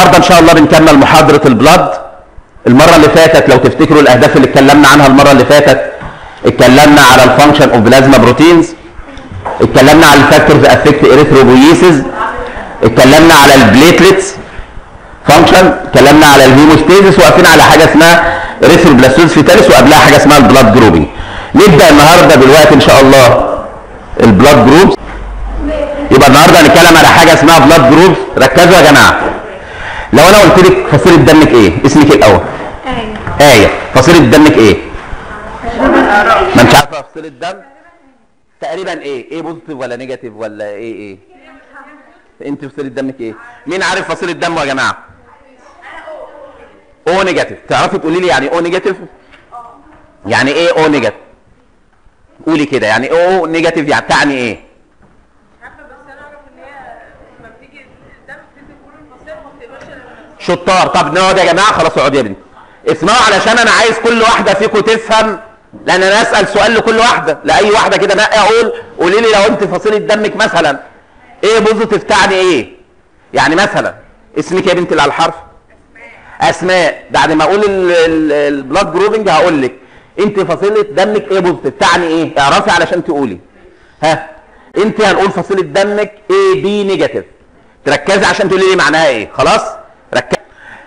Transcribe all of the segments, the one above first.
النهارده إن شاء الله بنكمل محاضرة ال blood المرة اللي فاتت لو تفتكروا الأهداف اللي اتكلمنا عنها المرة اللي فاتت اتكلمنا على ال function of plasma proteins اتكلمنا على ال factors affect erythropoiesis اتكلمنا على ال platelets function اتكلمنا على ال hemostasis واقفين على حاجة اسمها erythroblastosis fetalis وقبلها حاجة اسمها ال blood grouping نبدأ النهارده دلوقتي إن شاء الله ال blood groups يبقى النهارده هنتكلم على حاجة اسمها blood groups ركزوا يا جماعة. لو أنا قلت لك فصيلة دمك إيه؟ اسمك الأول. أيوه آية. فصيلة دمك إيه؟ ما انت عارفة فصيلة دم؟ تقريبا إيه؟ A positive ولا negative ولا إيه إيه؟ أنت فصيلة دمك إيه؟ مين عارف فصيلة دمه يا جماعة؟ O negative تعرفي تقولي لي يعني O negative يعني إيه O negative قولي كده. يعني O negative يعني تعني إيه عارفه بس أنا اعرف ان هي لما بتيجي الدم بتدي كل الفصيل ما بتقبلش الا شطار. طب نقعد يا جماعة؟ خلاص اقعد يا بنتي اسمعوا علشان أنا عايز كل واحدة فيكم تفهم لأن أنا أسأل سؤال لكل واحدة لأي واحدة كده نقي أقول قولي لي لو أنت فصيلة دمك مثلا A positive تعني إيه؟ يعني مثلا اسمك يا بنتي اللي على الحرف؟ أسماء. بعد ما أقول ال blood grouping هقول لك. أنت فصيلة دمك A positive تعني إيه؟ اعرفي علشان تقولي. ها؟ أنت هنقول فصيلة دمك AB negative تركزي عشان تقولي لي معناها إيه. خلاص؟ ركز.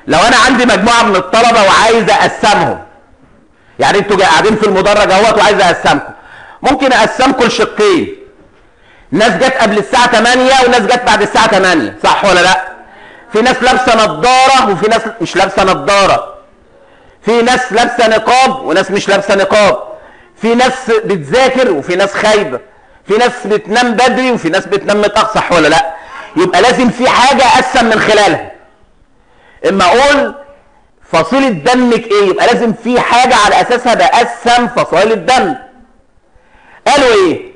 لو أنا عندي مجموعة من الطلبة وعايز أقسمهم يعني أنتوا قاعدين في المدرج أهوت وعايز أقسمكم. ممكن اقسمكم لشقين ناس جت قبل الساعة 8 وناس جت بعد الساعة 8 صح ولا لأ؟ في ناس لابسة نظاره وفي ناس مش لابسة نظاره في ناس لابسة نقاب وناس مش لابسة نقاب. في ناس بتذاكر وفي ناس خايبة. في ناس بتنام بدري وفي ناس بتنام متأخر صح ولا لأ؟ يبقى لازم في حاجة أقسم من خلالها. إما أقول فصيلة دمك إيه؟ يبقى لازم في حاجة على أساسها بقسم فصائل الدم. قالوا إيه؟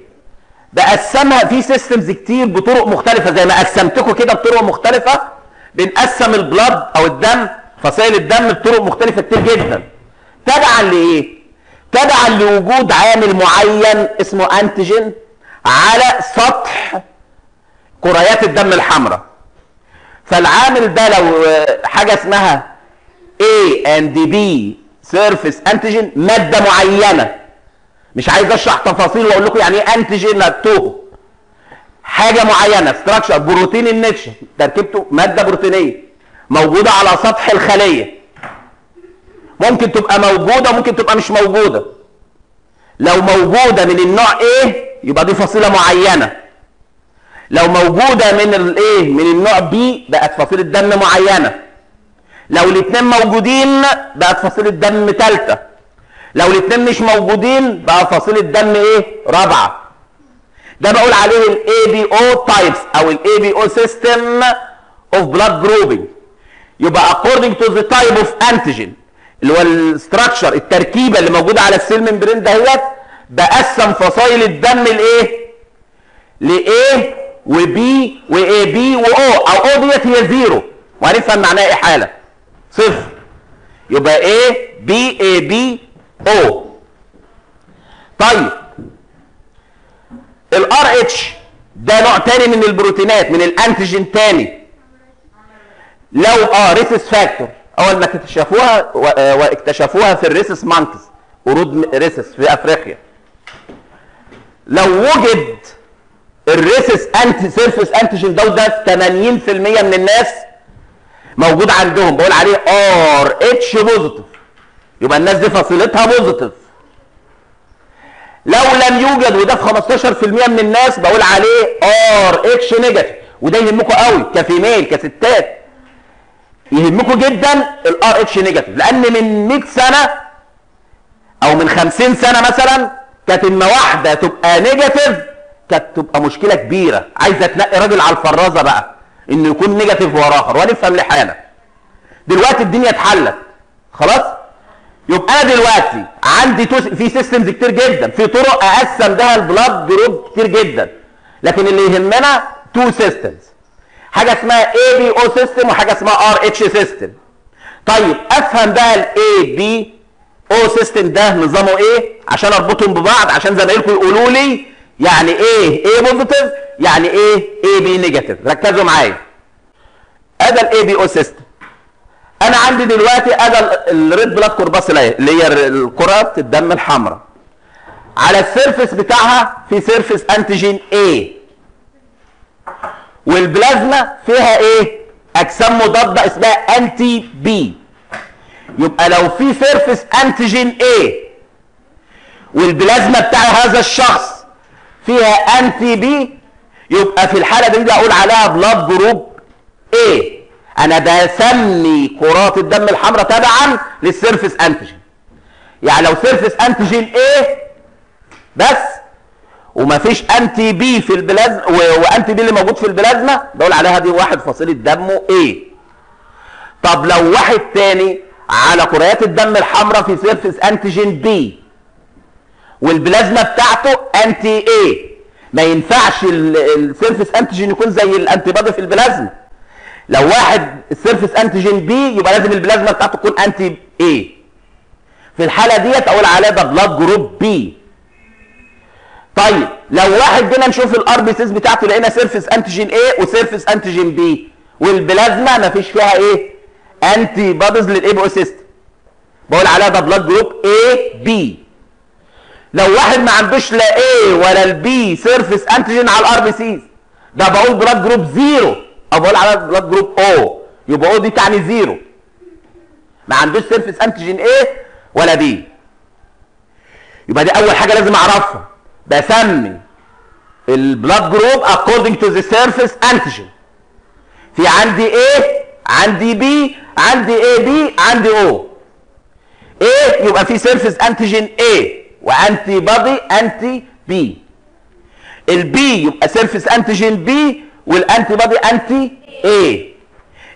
بقسمها في سيستمز كتير بطرق مختلفة زي ما قسمتكم كده بطرق مختلفة بنقسم البلاد أو الدم فصائل الدم بطرق مختلفة كتير جدا. تبعا لإيه؟ تبعا لوجود عامل معين اسمه انتيجين على سطح كريات الدم الحمراء. فالعامل ده لو حاجة اسمها A and B surface antigen مادة معينة مش عايز اشرح تفاصيل واقول لكم يعني إيه انتيجين هتوه حاجة معينة structure protein in nature تركيبته مادة بروتينية موجودة على سطح الخلية. ممكن تبقى موجودة وممكن تبقى مش موجودة. لو موجودة من النوع A يبقى دي فصيلة معينة. لو موجودة من ال A من النوع B بقت فصيلة دم معينة. لو الاثنين موجودين بقت فصيلة دم ثالثه لو الاثنين مش موجودين بقى فصيلة دم إيه؟ رابعة. ده بقول عليه ال ABO types أو ال ABO system of blood grouping يبقى according to the type of antigen اللي هو ال structure التركيبة اللي موجودة على ال cell membrane دهيت بقسم فصائل الدم لايه؟ ل A و B و AB و O أو O ديت هي زيرو. وهنفهم معناها إيه حالا صفر. يبقى A B AB أو. طيب. الار إتش ده نوع تاني من البروتينات من ال antigen تاني. لو آه Rhesus factor أول ما اكتشفوها آه، واكتشفوها في ال Rhesus monkeys قرود Rhesus في أفريقيا. لو وجد ال Rhesus anti surface antigen ده ده 80% من الناس موجود عندهم. بقول عليه RH positive يبقى الناس دي فصيلتها positive لو لم يوجد وده في 15% من الناس بقول عليه RH negative وده يهمكم قوي ك female كستات. يهمكم جدا ال RH negative لأن من 100 سنة أو من 50 سنة مثلا كانت اما واحدة تبقى negative كانت تبقى مشكلة كبيرة. عايزة تنقي راجل على الفرازة بقى إنه يكون negative وراخر وهنفهم ليه حالا دلوقتي الدنيا اتحلت. خلاص؟ يبقى أنا دلوقتي عندي. في systems كتير جدا في طرق أقسم بها ال blood group كتير جدا. لكن اللي يهمنا two systems حاجة اسمها ABO system وحاجة اسمها RH system طيب أفهم بقى ال ABO system ده نظامه إيه؟ عشان أربطهم ببعض عشان زمايلكم يقولوا لي يعني إيه A positive يعني إيه AB negative ركزوا معايا. ادي ال ABO system أنا عندي دلوقتي ادى ال red blood corpuscle اهي اللي هي الكرات الدم الحمراء. على ال surface بتاعها في surface antigen A. والبلازما فيها إيه اجسام مضاده اسمها anti B يبقى لو في surface antigen A والبلازما بتاع هذا الشخص فيها anti B يبقى في الحالة دي أقول عليها blood group A. أنا بسمي كرات الدم الحمراء تبعا لل surface antigen يعني لو surface antigen A بس ومفيش anti B في البلازما و anti B اللي موجود في البلازما بقول عليها دي واحد فصيله دمه A. طب لو واحد تاني على كريات الدم الحمراء في surface antigen B والبلازما بتاعته anti A ما ينفعش ال- ال surface antigen يكون زي ال antibody في البلازما. لو واحد ال surface antigen B يبقى لازم البلازما بتاعته تكون anti A في الحالة ديت أقول عليها ده blood group B طيب لو واحد جينا نشوف ال RBCs بتاعته لقينا surface antigen A و surface antigen B والبلازما ما فيش فيها إيه؟ antibodies لل AB system بقول عليها ده blood group AB لو واحد ما عندوش لا A ولا ال B surface antigen على ال RBCs ده بقول blood group zero أو بقول على blood group O يبقى O دي تعني zero ما عندوش surface antigen A ولا B يبقى دي أول حاجة لازم أعرفها. بسمي ال blood group according to the surface antigen. في عندي A عندي B عندي A B عندي O. A يبقى في surface antigen A. و antibody anti B. ال B يبقى surface antigen B وال antibody anti A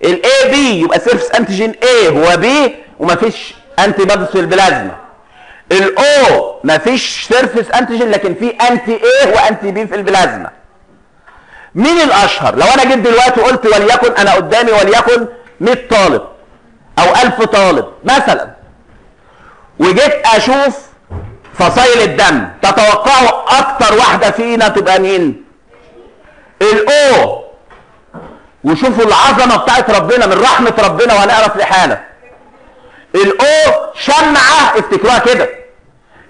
ال AB يبقى surface antigen A هو B ومفيش antibody في البلازما. ال O مفيش surface antigen لكن في anti A و anti B في البلازما. مين الأشهر؟ لو أنا جيت دلوقتي وقلت وليكن أنا قدامي وليكن 100 طالب أو 1000 طالب مثلا وجيت أشوف فصائل الدم. تتوقعوا أكتر واحدة فينا تبقى مين؟ ال O. وشوفوا العظمة بتاعت ربنا من رحمة ربنا وهنعرف لحاله ال O شمعة افتكروها كده.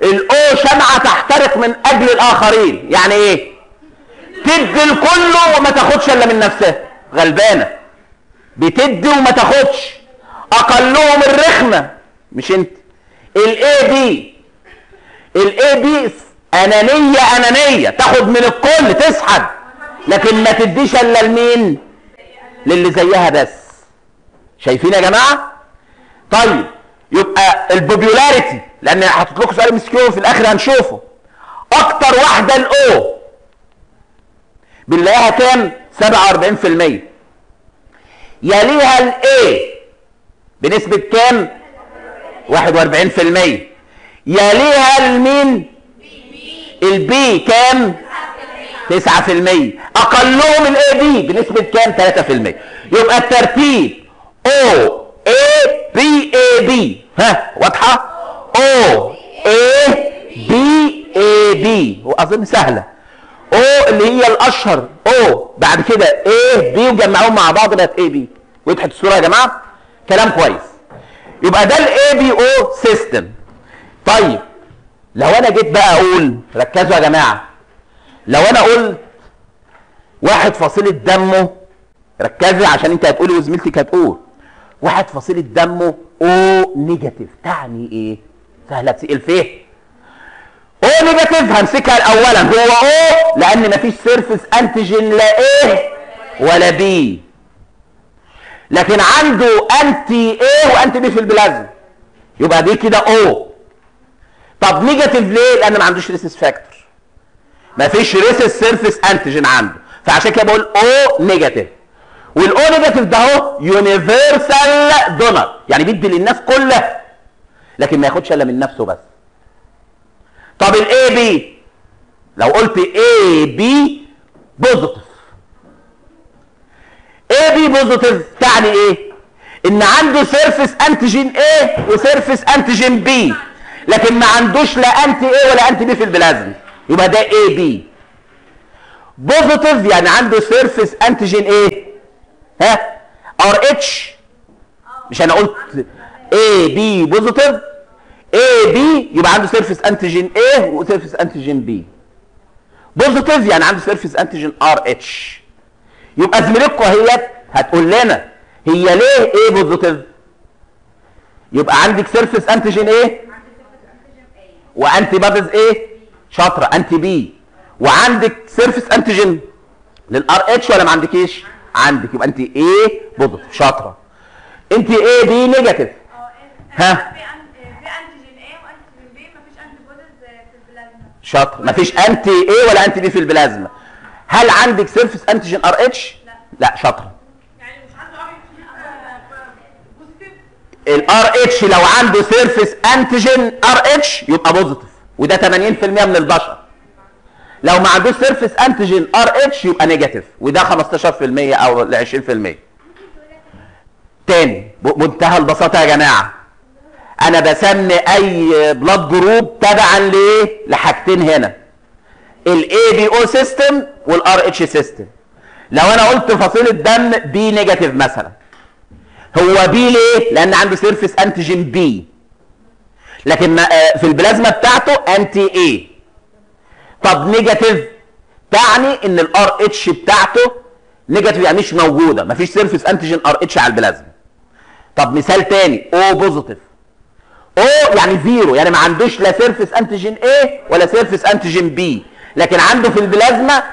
ال O شمعة تحترق من أجل الآخرين. يعني إيه؟ تدي الكل وما تاخدش إلا من نفسها. غلبانة. بتدي وما تاخدش. أقلهم الرخمة. مش أنت. ال AB ال AB أنانية أنانية. تاخد من الكل تسحب. لكن ما تديش إلا لمين؟ للي زيها بس. شايفين يا جماعة؟ طيب يبقى ال popularity لأن حاطط لكم سؤال MCQ في الآخر هنشوفه. أكتر واحدة ال O بنلاقيها كام؟ 47% يليها ال A بنسبة كام؟ 41% يليها المين ال B كام؟ 9% أقلهم ال AB بنسبة كام؟ 3% يبقى الترتيب O A B AB ها واضحة؟ O A B AB وأظن سهلة. O اللي هي الأشهر. O بعد كده A B وجمعوهم مع بعض بقت AB وضحت الصورة يا جماعة؟ كلام كويس. يبقى ده ال ABO system طيب لو أنا جيت بقى أقول ركزوا يا جماعة لو أنا قلت واحد فصيله دمه ركزي عشان أنت هتقولي وزميلتك هتقول واحد فصيله دمه O negative تعني إيه؟ سهلة فيه. O negative همسكها اولا هو O لأن مفيش surface antigen لا A ولا B لكن عنده anti A و anti B في البلازما. يبقى دي كده O. طب negative ليه؟ لأن ما عندوش Rhesus factor. ما فيش Rhesus surface antigen عنده. فعشان كده بقول O negative. وال O negative ده أهو universal donor. يعني بيدي للناس كلها لكن ما ياخدش إلا من نفسه بس. طب ال AB لو قلت AB positive AB positive تعني إيه؟ إن عنده surface antigen A و surface antigen B لكن ما عندوش لا anti-A ولا anti-B في البلازما يبقى ده AB positive يعني عنده surface antigen إيه ها؟ RH مش أنا قلت AB positive AB يبقى عنده surface antigen A و surface antigen B. positive يعني عنده surface antigen RH يبقى زميلتكم هي هتقول لنا هي ليه A positive يبقى عندك surface antigen A و antibodies إيه شاطرة anti-B. وعندك surface antigen. لل RH ولا ما عندكيش؟ عندك. يبقى انت A positive شاطرة. انت AB negative. ها؟ antibodies في البلازما. شاطر مفيش anti-A ولا anti-B في البلازما. هل عندك surface antigen RH؟ لا. لا شاطرة يعني مش عنده R positive ال RH لو عنده surface antigen RH يبقى positive وده 80% من البشر. لو ما عندوش surface antigen RH يبقى negative وده 15% أو ل 20% تاني بمنتهى البساطة يا جماعة. أنا بسمي أي blood group تبعا لإيه؟ لحاجتين هنا. ال ABO system وال RH system لو أنا قلت فصيلة دم B negative مثلا. هو B ليه؟ لأن عنده surface antigen B لكن آه، في البلازما بتاعته anti-A طب negative تعني إن ال RH بتاعته negative يعني مش موجودة. مفيش surface antigen RH على البلازما. طب مثال تاني O positive O يعني zero يعني ما عندوش لا surface antigen A ولا surface antigen B. لكن عنده في البلازما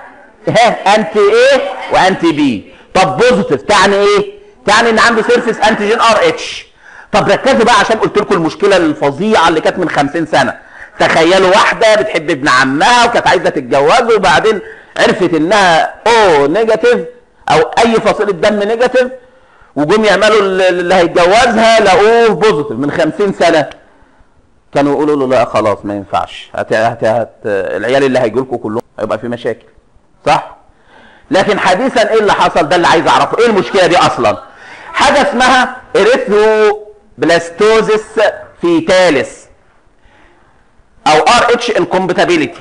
ها anti-A و anti-B طب positive تعني إيه؟ تعني إن عنده surface antigen RH طب ركزوا بقى عشان قلت لكم المشكلة الفظيعة اللي كانت من 50 سنة. تخيلوا واحدة بتحب ابن عمها وكانت عايزة تتجوزه وبعدين عرفت إنها O negative أو أي فصيلة دم negative وجم يعملوا اللي هيتجوزها لقوه positive من 50 سنة. كانوا يقولوا له لا خلاص ما ينفعش. هت هت هت العيال اللي هيجوا لكم كلهم هيبقى في مشاكل. صح؟ لكن حديثا إيه اللي حصل؟ ده اللي عايز أعرفه. إيه المشكلة دي أصلا؟ حاجة اسمها erythroblastosis fetalis أو RH incompatibility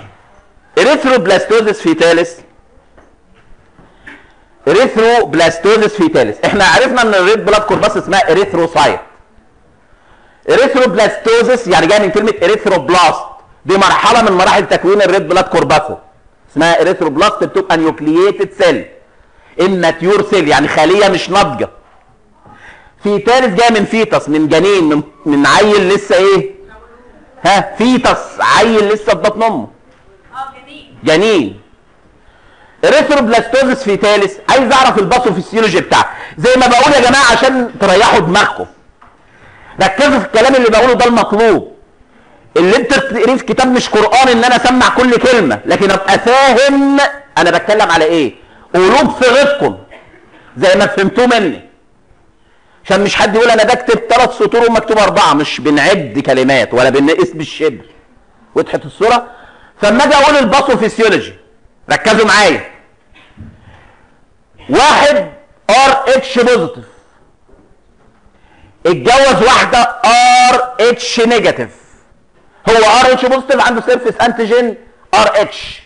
erythroblastosis fetalis erythroblastosis fetalis إحنا عرفنا إن ال red blood corpuscle اسمها erythrocyte erythroblastosis يعني جاية من كلمة erythroblast دي مرحلة من مراحل تكوين ال red blood corpuscle اسمها erythroblast بتبقى nucleated cell immature cell يعني خلية مش ناضجة. fetalis جاية من fetus من جنين من, من عيل لسه إيه؟ ها fetus عيل لسه في بطن أمه. آه جنين. erythroblastosis fetalis عايز أعرف ال pathophysiology بتاعه. زي ما بقول يا جماعة عشان تريحوا دماغكم. ركزوا في الكلام اللي بقوله ده المطلوب. اللي انت تقريه في كتاب مش قرآن إن أنا اسمع كل كلمة لكن أبقى فاهم أنا بتكلم على إيه. قولوه بصيغتكم زي ما فهمتوه مني. عشان مش حد يقول أنا بكتب ثلاث سطور ومكتوب أربعة مش بنعد كلمات ولا بنقيس بالشبر وضحت الصورة؟ فاما أجي أقول ال pathophysiology ركزوا معايا. واحد RH positive اتجوز واحدة RH negative هو RH positive عنده surface antigen RH.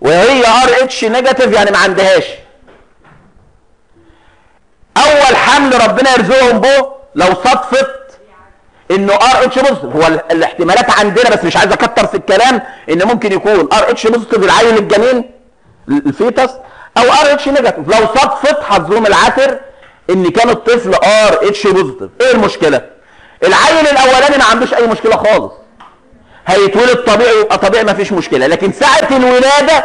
وهي RH negative يعني ما عندهاش. أول حمل ربنا يرزقهم به لو صدفت إنه RH positive هو ال- الاحتمالات عندنا بس مش عايز أكتر في الكلام ان ممكن يكون RH positive العيل الجنين ال fetus أو RH negative. لو صدفت حظهم العاثر إن كان الطفل RH positive. إيه المشكلة؟ العيل الأولاني ما عندوش أي مشكلة خالص. هيتولد طبيعي يبقى طبيعي ما فيش مشكلة. لكن ساعة الولادة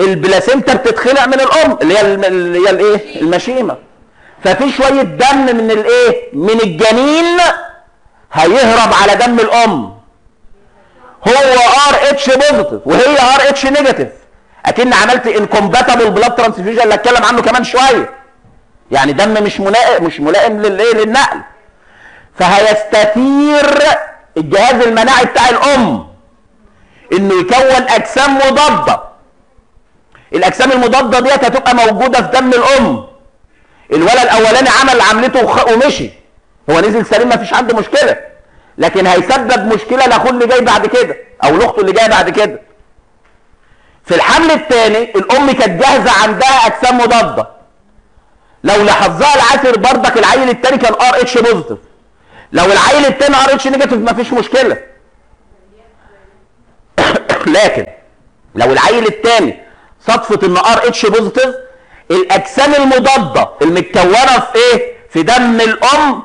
ال placenta بتتخلع من الأم اللي هي اللي هي الإيه؟ المشيمة. ففي شوية دم من الايه؟ من الجنين هيهرب على دم الأم. هو RH positive وهي RH negative أكن عملت incompatible blood transfusion اللي أتكلم عنه كمان شوية. يعني دم مش ملائم مش ملائم للإيه؟ للنقل. فهيستثير الجهاز المناعي بتاع الأم. إنه يكون أجسام مضادة. الأجسام المضادة ديت هتبقى موجودة في دم الأم. الولد الاولاني عمل عملته ومشي. هو نزل سليم ما فيش عنده مشكلة. لكن هيسبب مشكلة لاخوه اللي جاي بعد كده أو لاخته اللي جاية بعد كده. في الحمل الثاني الام كانت جاهزة عندها اجسام مضادة. لو لحظها العاثر برضك العيل التاني كان RH positive لو العيل التاني RH negative مفيش مشكلة. لكن لو العيل التاني صدفه إن RH positive الأجسام المضادة المتكونة في إيه؟ في دم الأم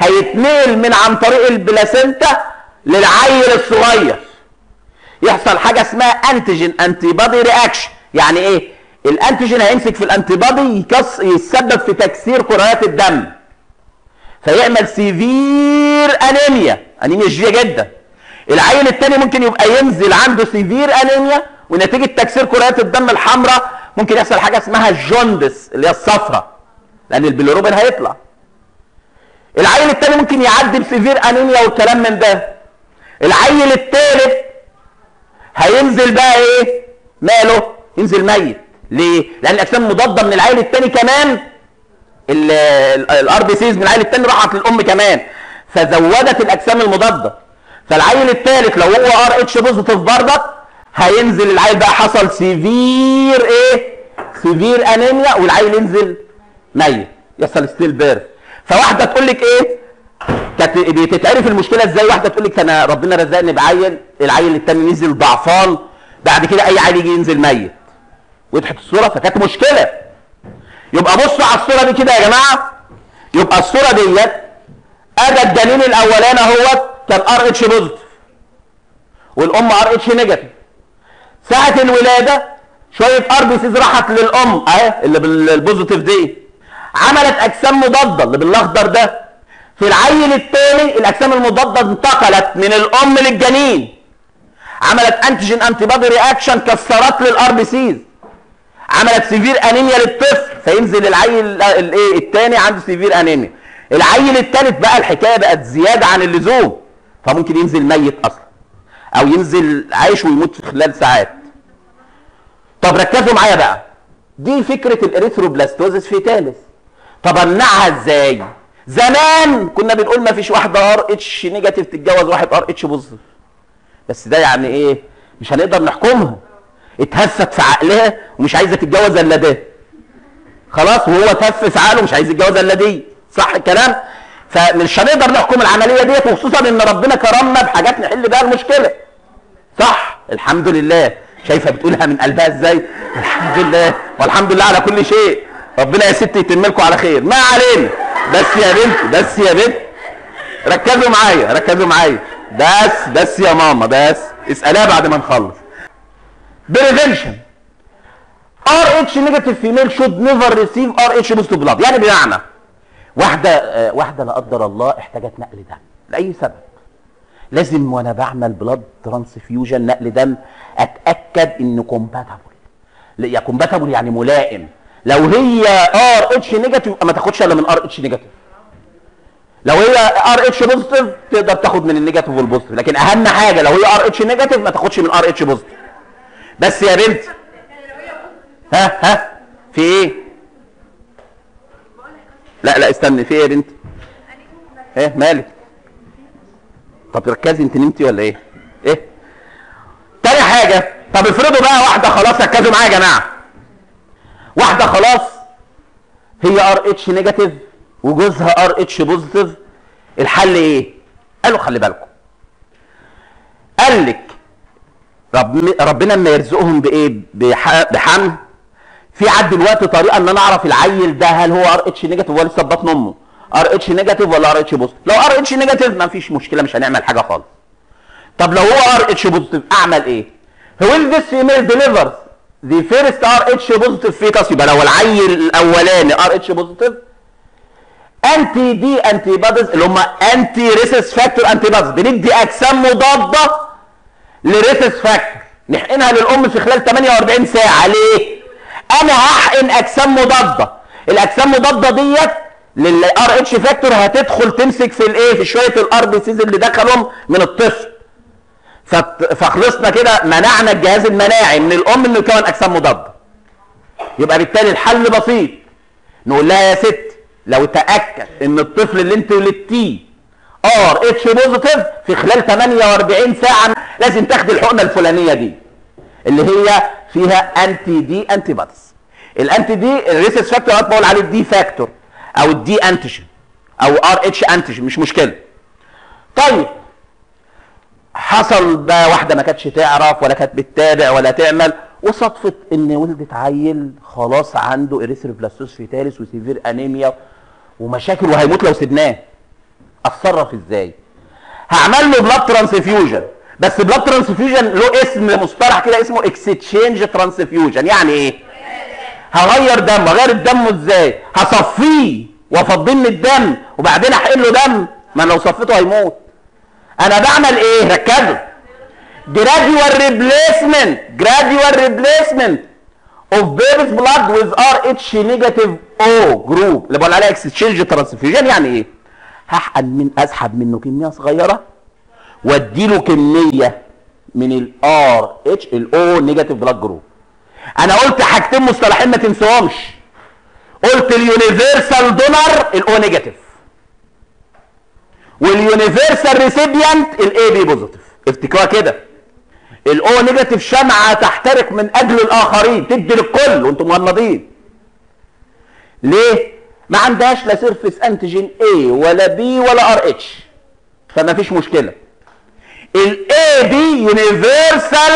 هيتنقل من عن طريق ال placenta للعيل الصغير. يحصل حاجة اسمها antigen antibody reaction يعني إيه؟ ال antigen هيمسك في ال antibody يكس يسبب في تكسير كريات الدم. فيعمل severe anemia انيميا شديدة جدا. العيل التاني ممكن يبقى ينزل عنده severe anemia ونتيجة تكسير كريات الدم الحمراء ممكن يحصل حاجة اسمها jaundice اللي هي الصفرة لأن البيليروبين هيطلع. العيل التاني ممكن يعدي ب severe anemia والكلام من ده. العيل التالت هينزل بقى إيه؟ ماله؟ ينزل ميت. ليه؟ لأن الأجسام مضادة من العيل التاني كمان. ال RBCs من العيل التاني راحت للأم كمان. فزودت الأجسام المضادة. فالعيل الثالث لو هو RH positive بردك هينزل العيل بقى. حصل severe إيه؟ severe anemia والعيل ينزل ميت. يحصل stillbirth. فواحدة تقول لك إيه؟ كانت بتتعرف المشكلة إزاي؟ واحدة تقول لك أنا ربنا رزقني بعيل العيل التاني نزل ضعفان. بعد كده أي عيل يجي ينزل ميت. وضحت الصورة فكانت مشكلة. يبقى بصوا على الصورة دي كده يا جماعة. يبقى الصورة ديت أدي العيل الأولاني أهوت كان RH positive والأم RH negative شوية RBCs راحت للأم أهي اللي بال positive دي. عملت أجسام مضادة اللي بالأخضر ده. في العيل الثاني الأجسام المضادة انتقلت من الأم للجنين. عملت antigen antibody reaction كسرت لل RBCs عملت severe anemia للطفل فينزل العيل الايه الثاني عنده severe anemia العيل الثالث بقى الحكاية بقت زيادة عن اللزوم فممكن ينزل ميت أصلا. أو ينزل عايش ويموت في خلال ساعات. طب ركزوا معايا بقى. دي فكرة ال erythroblastosis fetalis طب امنعها إزاي؟ زمان كنا بنقول ما فيش واحدة RH negative تتجوز واحد RH positive. بس ده يعني إيه؟ مش هنقدر نحكمها. اتهست في عقلها ومش عايزة تتجوز الا ده. خلاص وهو اتهف في عقله مش عايز يتجوز الا دي. صح الكلام؟ فمش هنقدر نحكم العملية ديت وخصوصا إن ربنا كرمنا بحاجات نحل بيها المشكلة. صح الحمد لله. شايفة بتقولها من قلبها إزاي؟ الحمد لله. والحمد لله على كل شيء. ربنا يا ستي يتم لكم على خير. ما علينا. بس يا بنت بس يا بنت. ركزوا معايا ركزوا معايا. بس بس يا ماما بس. اسالها بعد ما نخلص. prevention RH negative female should never receive RH positive blood يعني بمعنى واحدة آه واحدة لا قدر الله احتاجت نقل دم لأي سبب. لازم وأنا بعمل blood transfusion نقل دم اتاكد انه compatible يا compatible يعني ملائم. لو هي RH negative ما تاخدش الا من RH negative لو هي RH positive تقدر تاخد من ال negative وال positive. لكن اهم حاجة لو هي RH negative ما تاخدش من RH positive بس يا بنت. ها ها في إيه؟ لا لا استني في إيه يا بنت؟ إيه مالك؟ طب ركزي انت نمتي ولا إيه؟ إيه؟ تاني حاجة طب افرضوا بقى واحدة خلاص ركزوا معايا يا جماعة. واحدة خلاص هي RH negative وجوزها RH positive الحل إيه؟ قالوا خلي بالكم. قال لك رب ربنا اما يرزقهم بإيه؟ بح... بحمل. في عندنا دلوقتي طريقة إن أنا أعرف العيل ده هل هو RH negative ولا لسه بطن أمه. RH negative ولا RH positive لو RH negative ما فيش مشكلة مش هنعمل حاجة خالص. طب لو هو RH positive أعمل إيه؟ When this female delivers the first RH positive fetus يبقى لو العيل الأولاني RH positive anti-D antibodies اللي هم anti rhesus factor antibodies بندي أجسام مضادة ل rhesus factor نحقنها للأم في خلال 48 ساعة. ليه؟ أنا هحقن أجسام مضادة. الأجسام المضادة ديت لل RH factor هتدخل تمسك في الايه في شوية ال RBCs اللي دخلهم من الطفل. فخلصنا كده منعنا الجهاز المناعي من الأم إنه يكون أجسام مضادة. يبقى بالتالي الحل بسيط. نقول لها يا ست لو تأكد إن الطفل اللي أنت ولدتيه RH positive في خلال 48 ساعة لازم تاخدي الحقنة الفلانية دي اللي هي فيها anti-D antibodies ال anti-D ال rhesus factor بقول عليه ال D factor أو ال D antigen أو RH antigen مش مشكلة. طيب. حصل بقى واحدة ما كانتش تعرف ولا كانت بتتابع ولا تعمل وصدفت إن ولدت عيل خلاص عنده erythroblastosis fetalis و severe anemia ومشاكل وهيموت لو سبناه أتصرف إزاي؟ هعمل له blood transfusion بس blood transfusion له اسم مصطلح كده اسمه exchange transfusion يعني إيه؟ هغير دم هغير الدم إزاي؟ هصفيه وافضيه من الدم وبعدين احقن له دم؟ ما لو صفيته هيموت. أنا بعمل إيه؟ ركزوا gradual replacement gradual replacement of baby's blood with RH negative O group. اللي بقول عليها exchange transfusion يعني إيه؟ هحقن من اسحب منه كمية صغيرة واديله كمية من ال RH ال O negative blood group. أنا قلت حاجتين مصطلحين ما تنسوهمش قلت ال universal donor ال O negative وال universal recipient ال AB positive افتكروها كده. ال O negative شمعة تحترق من أجل الآخرين تدي للكل وأنتم مغمضين ليه؟ ما عندهاش لا surface antigen A ولا B ولا RH فما فيش مشكلة. ال AB universal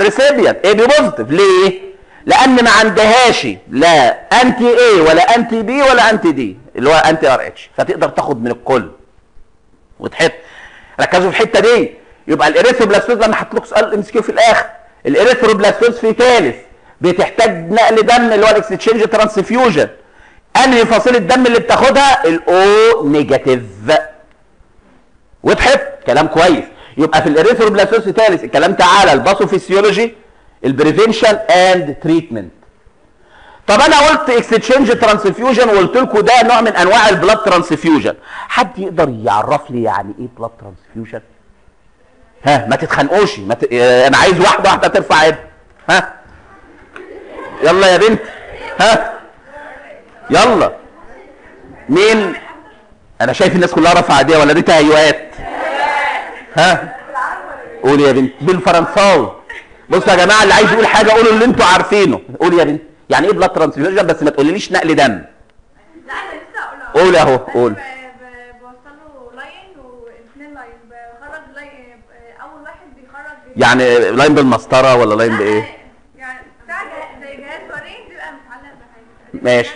recipient AB positive ليه؟ لأن ما عندهاش لا انتي اي ولا انتي بي ولا انتي دي اللي هو انتي ار اتش فتقدر تاخد من الكل وتحط. ركزوا في الحتة دي. يبقى ال erythroblastosis لما حط لكم سؤال ام في الآخر. ال erythroblastosis fetalis بتحتاج نقل دم اللي هو ال exchange transfusion أنهي فصيله الدم اللي بتاخدها؟ ال O negative وضحت كلام كويس. يبقى في ال erythroblastosis fetalis الكلام تعالى ال pathophysiology ال prevention and treatment طب أنا قلت exchange transfusion وقلت لكم ده نوع من أنواع ال blood transfusion حد يقدر يعرف لي يعني إيه blood transfusion ها ما تتخانقوش ما ت... آه أنا عايز واحدة واحدة ترفع يد ها؟ يلا يا بنت. ها؟ يلا. مين؟ أنا شايف الناس كلها رافعة ايديها ولا دي تهيؤات ها؟ قول يا بنت بالفرنساوي. بصوا يا جماعة اللي عايز يقول حاجة قولوا اللي أنتوا عارفينه. قول يا بنت. يعني إيه blood transfusion بس ما تقوليليش نقل دم. لا أنا لسه هقولها قول اهو قول. يعني line بالمسطرة ولا line بإيه؟ يعني زي جهاز وريد بيبقى متعلق بحاجه ماشي.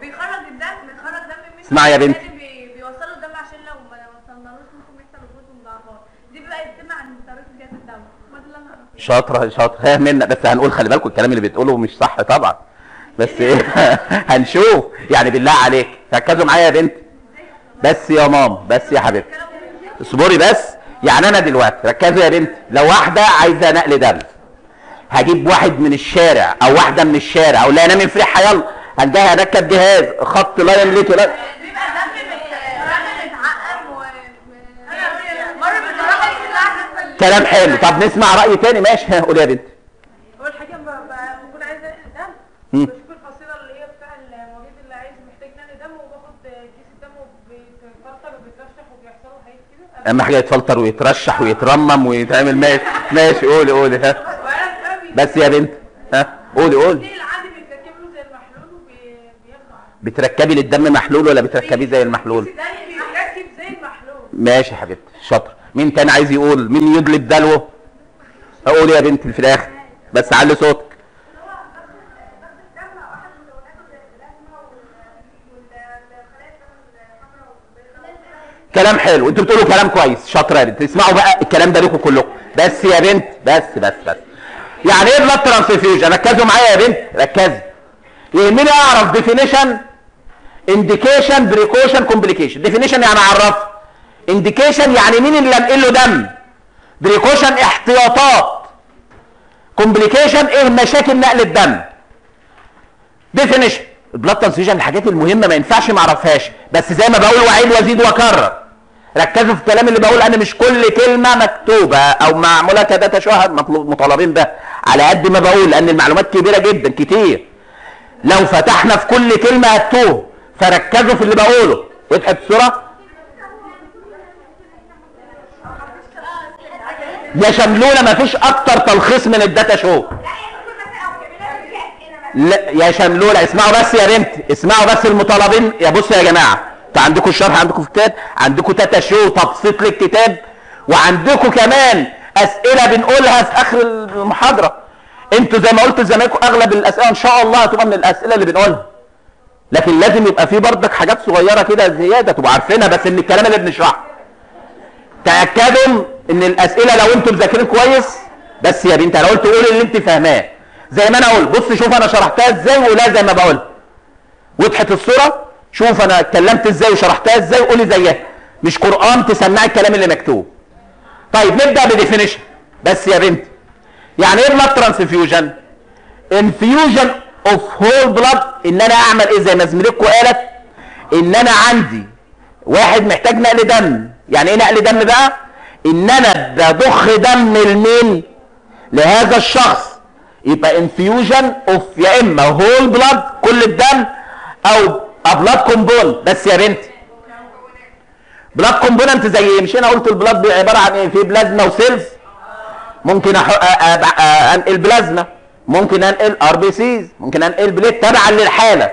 بيخرج الدم بيخرج دم منه اسمعي يا بنت. والتاني بي- بيوصلوا الدم عشان لو ما وصلنالوش ممكن يحصل وجود مضاعفات دي بقى يتم عن طريق جهاز الدم ما ده اللي أنا اعرفه شاطرة شاطرة. ها منا بس هنقول خلي بالكم الكلام اللي بتقوله مش صح طبعا. بس إيه؟ هنشوف. يعني بالله عليك. ركزوا معايا يا بنت. بس يا ماما. بس يا حبيبتي. اصبري بس. يعني أنا دلوقتي ركزوا يا بنت. لو واحدة عايزة نقل دم هجيب واحد من الشارع أو واحدة من الشارع أو لا أنا من فرحة يلا. هنجي هركب جهاز. خط لاين ليتو لا بيبقى دم مت- دم متعقم و مره بصراحه بتزعل كلام حلو. طب نسمع رأي تاني. ماشي. ها قول يا بنت. أول حاجة بكون عايزة دم. بشوف الفصيله اللي هي بتاع المريض اللي عايز محتاج نقل دم وباخد كيس الدم وبيتفلتر وبيترشح وبيحصل له حاجات كده. اهم حاجة يتفلتر ويترشح ويترمم ويتعمل. ماشي. ماشي. قولي قولي. ها. بس يا بنت. ها. قولي قولي. بتركبي للدم محلول ولا بتركبيه زي المحلول. ماشي يا حبيبتي. شاطر. مين تاني عايز يقول؟ مين يدلب دلوه أقول يا بنت في الآخر بس علي صوتك. كلام حلو. أنتوا بتقولوا كلام كويس. شاطرة يا بنت. اسمعوا بقى الكلام ده لكم كلكم بس يا بنت بس بس بس. يعني إيه بلاد ترانسفيوجن ركزوا معايا يا بنت. ركزي يهمني اعرف definition indication precaution complication definition يعني اعرف indication يعني مين اللي انقل له دم؟ precaution احتياطات. complication إيه مشاكل نقل الدم؟ definition ال blood transfusion الحاجات المهمة ما ينفعش ما اعرفهاش. بس زي ما بقول واعيد وازيد واكرر ركزوا في الكلام اللي بقول أنا مش كل كلمة مكتوبة أو معمولة ك data show مطالبين ده على قد ما بقول لأن المعلومات كبيرة جدا كتير. لو فتحنا في كل كلمة هتوه فركزوا في اللي بقوله. وضحت الصورة؟ يا شملوله مفيش أكتر تلخيص من الداتا شو. لا يا شملولة اسمعوا بس يا بنت اسمعوا بس المطالبين. يا بصوا يا جماعة أنتوا عندكم الشرح عندكم في الكتاب عندكم تاتا شو تبسيط للكتاب وعندكم كمان أسئلة بنقولها في آخر المحاضرة. أنتوا زي ما قلت لزمايلكم أغلب الأسئلة إن شاء الله هتبقى من الأسئلة اللي بنقولها. لكن لازم يبقى في بردك حاجات صغيرة كده زيادة تبقوا عارفينها بس إن الكلام اللي بنشرحه. تأكدوا إن الأسئلة لو أنتم مذاكرين كويس بس يا بنت أنا قلت قولي اللي أنت فاهماه. زي ما أنا قلت بص شوف أنا شرحتها إزاي ولا زي ما بقول. وضحت الصورة شوف أنا اتكلمت إزاي وشرحتها إزاي وقولي زيها. مش قرآن تسمعي الكلام اللي مكتوب. طيب نبدأ ب definition. بس يا بنت يعني إيه blood transfusion infusion of whole blood إن أنا أعمل إيه؟ زي ما زميلتكم قالت إن أنا عندي واحد محتاج نقل دم. يعني إيه نقل دم بقى؟ ان أنا بضخ دم لمين لهذا الشخص. يبقى infusion of يا إما whole blood كل الدم أو blood compon بس يا بنتي blood component زي إيه؟ مش أنا قلت ال blood عبارة عن إيه؟ في بلازما و cells. ممكن. أنقل بلازما. ممكن أنقل RBCs ممكن أنقل platelet تبعا للحالة.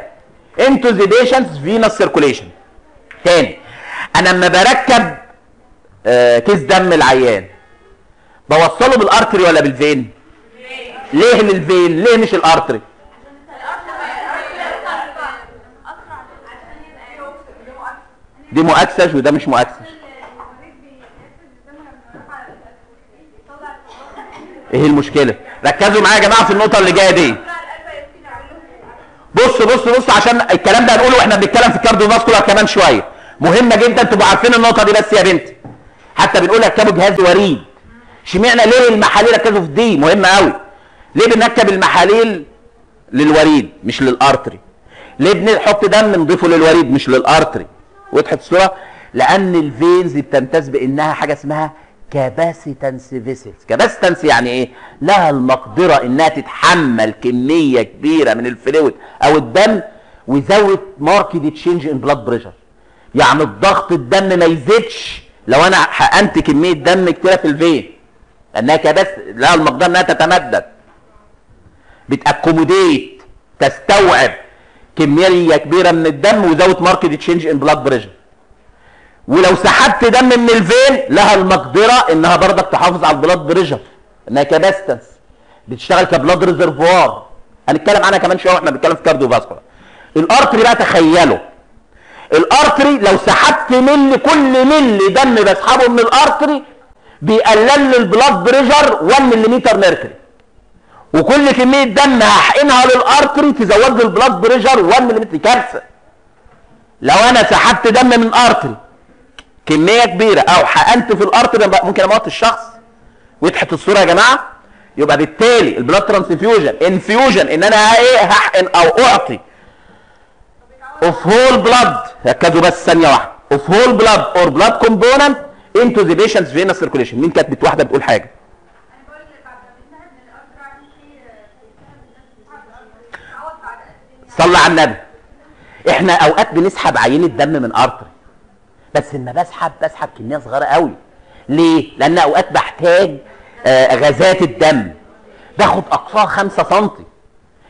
into the patient's venous circulation تاني. أنا لما بركب كيس دم العيان. بوصله بال artery ولا بال vein؟ ليه لل vein؟ ليه مش ال artery؟ دي مؤكسج وده مش مؤكسج إيه المشكلة؟ ركزوا معايا يا جماعة في النقطة اللي جاية دي. بص بص بص عشان الكلام ده هنقوله وإحنا بنتكلم في ال cardiovascular كمان شوية. مهمه جدا تبقوا عارفين النقطة دي بس يا بنتي حتى بنقول ركبوا جهاز وريد. اشمعنى ليه المحاليل ركزوا في دي مهمه قوي. ليه بنركب المحاليل للوريد مش لل artery؟ ليه بنحط دم نضيفه للوريد مش لل artery؟ وضحت الصورة؟ لأن ال veins بتمتاز بإنها حاجة اسمها capacitance vessels capacitance يعني إيه؟ لها المقدرة إنها تتحمل كمية كبيرة من ال fluid أو الدم without marked change in blood pressure يعني الضغط الدم ما يزيدش لو أنا حقنت كمية دم كتيرة في ال vein لأنها capacitance لها المقدره إنها تتمدد. بت accommodate تستوعب كمية كبيرة من الدم without marked change in blood pressure ولو سحبت دم من ال vein لها المقدرة إنها برضك تحافظ على ال blood pressure إنها capacitance بتشتغل ك blood reservoir هنتكلم عنها كمان شوية وإحنا بنتكلم في cardiovascular ال artery بقى تخيلوا ال artery لو سحبت ملي كل ملي دم بسحبه من ال artery بيقلل لي ال blood pressure 1 ملم mercury وكل كمية دم هحقنها لل artery تزود لي ال blood pressure 1 ملم كارثة. لو أنا سحبت دم من artery كمية كبيرة أو حقنت في ال artery ممكن أموت الشخص. وضحت الصورة يا جماعة؟ يبقى بالتالي ال blood transfusion infusion إن أنا إيه هحقن أو أعطي of whole blood ركزوا بس ثانية واحدة. of whole blood or blood component into the patient's venous circulation مين كانت واحدة بتقول حاجة؟ صلى على النبي. إحنا أوقات بنسحب عينة دم من artery بس لما بسحب بسحب كمية صغيرة قوي. ليه؟ لأن أوقات بحتاج آه غازات الدم. باخد أقصاها 5 سم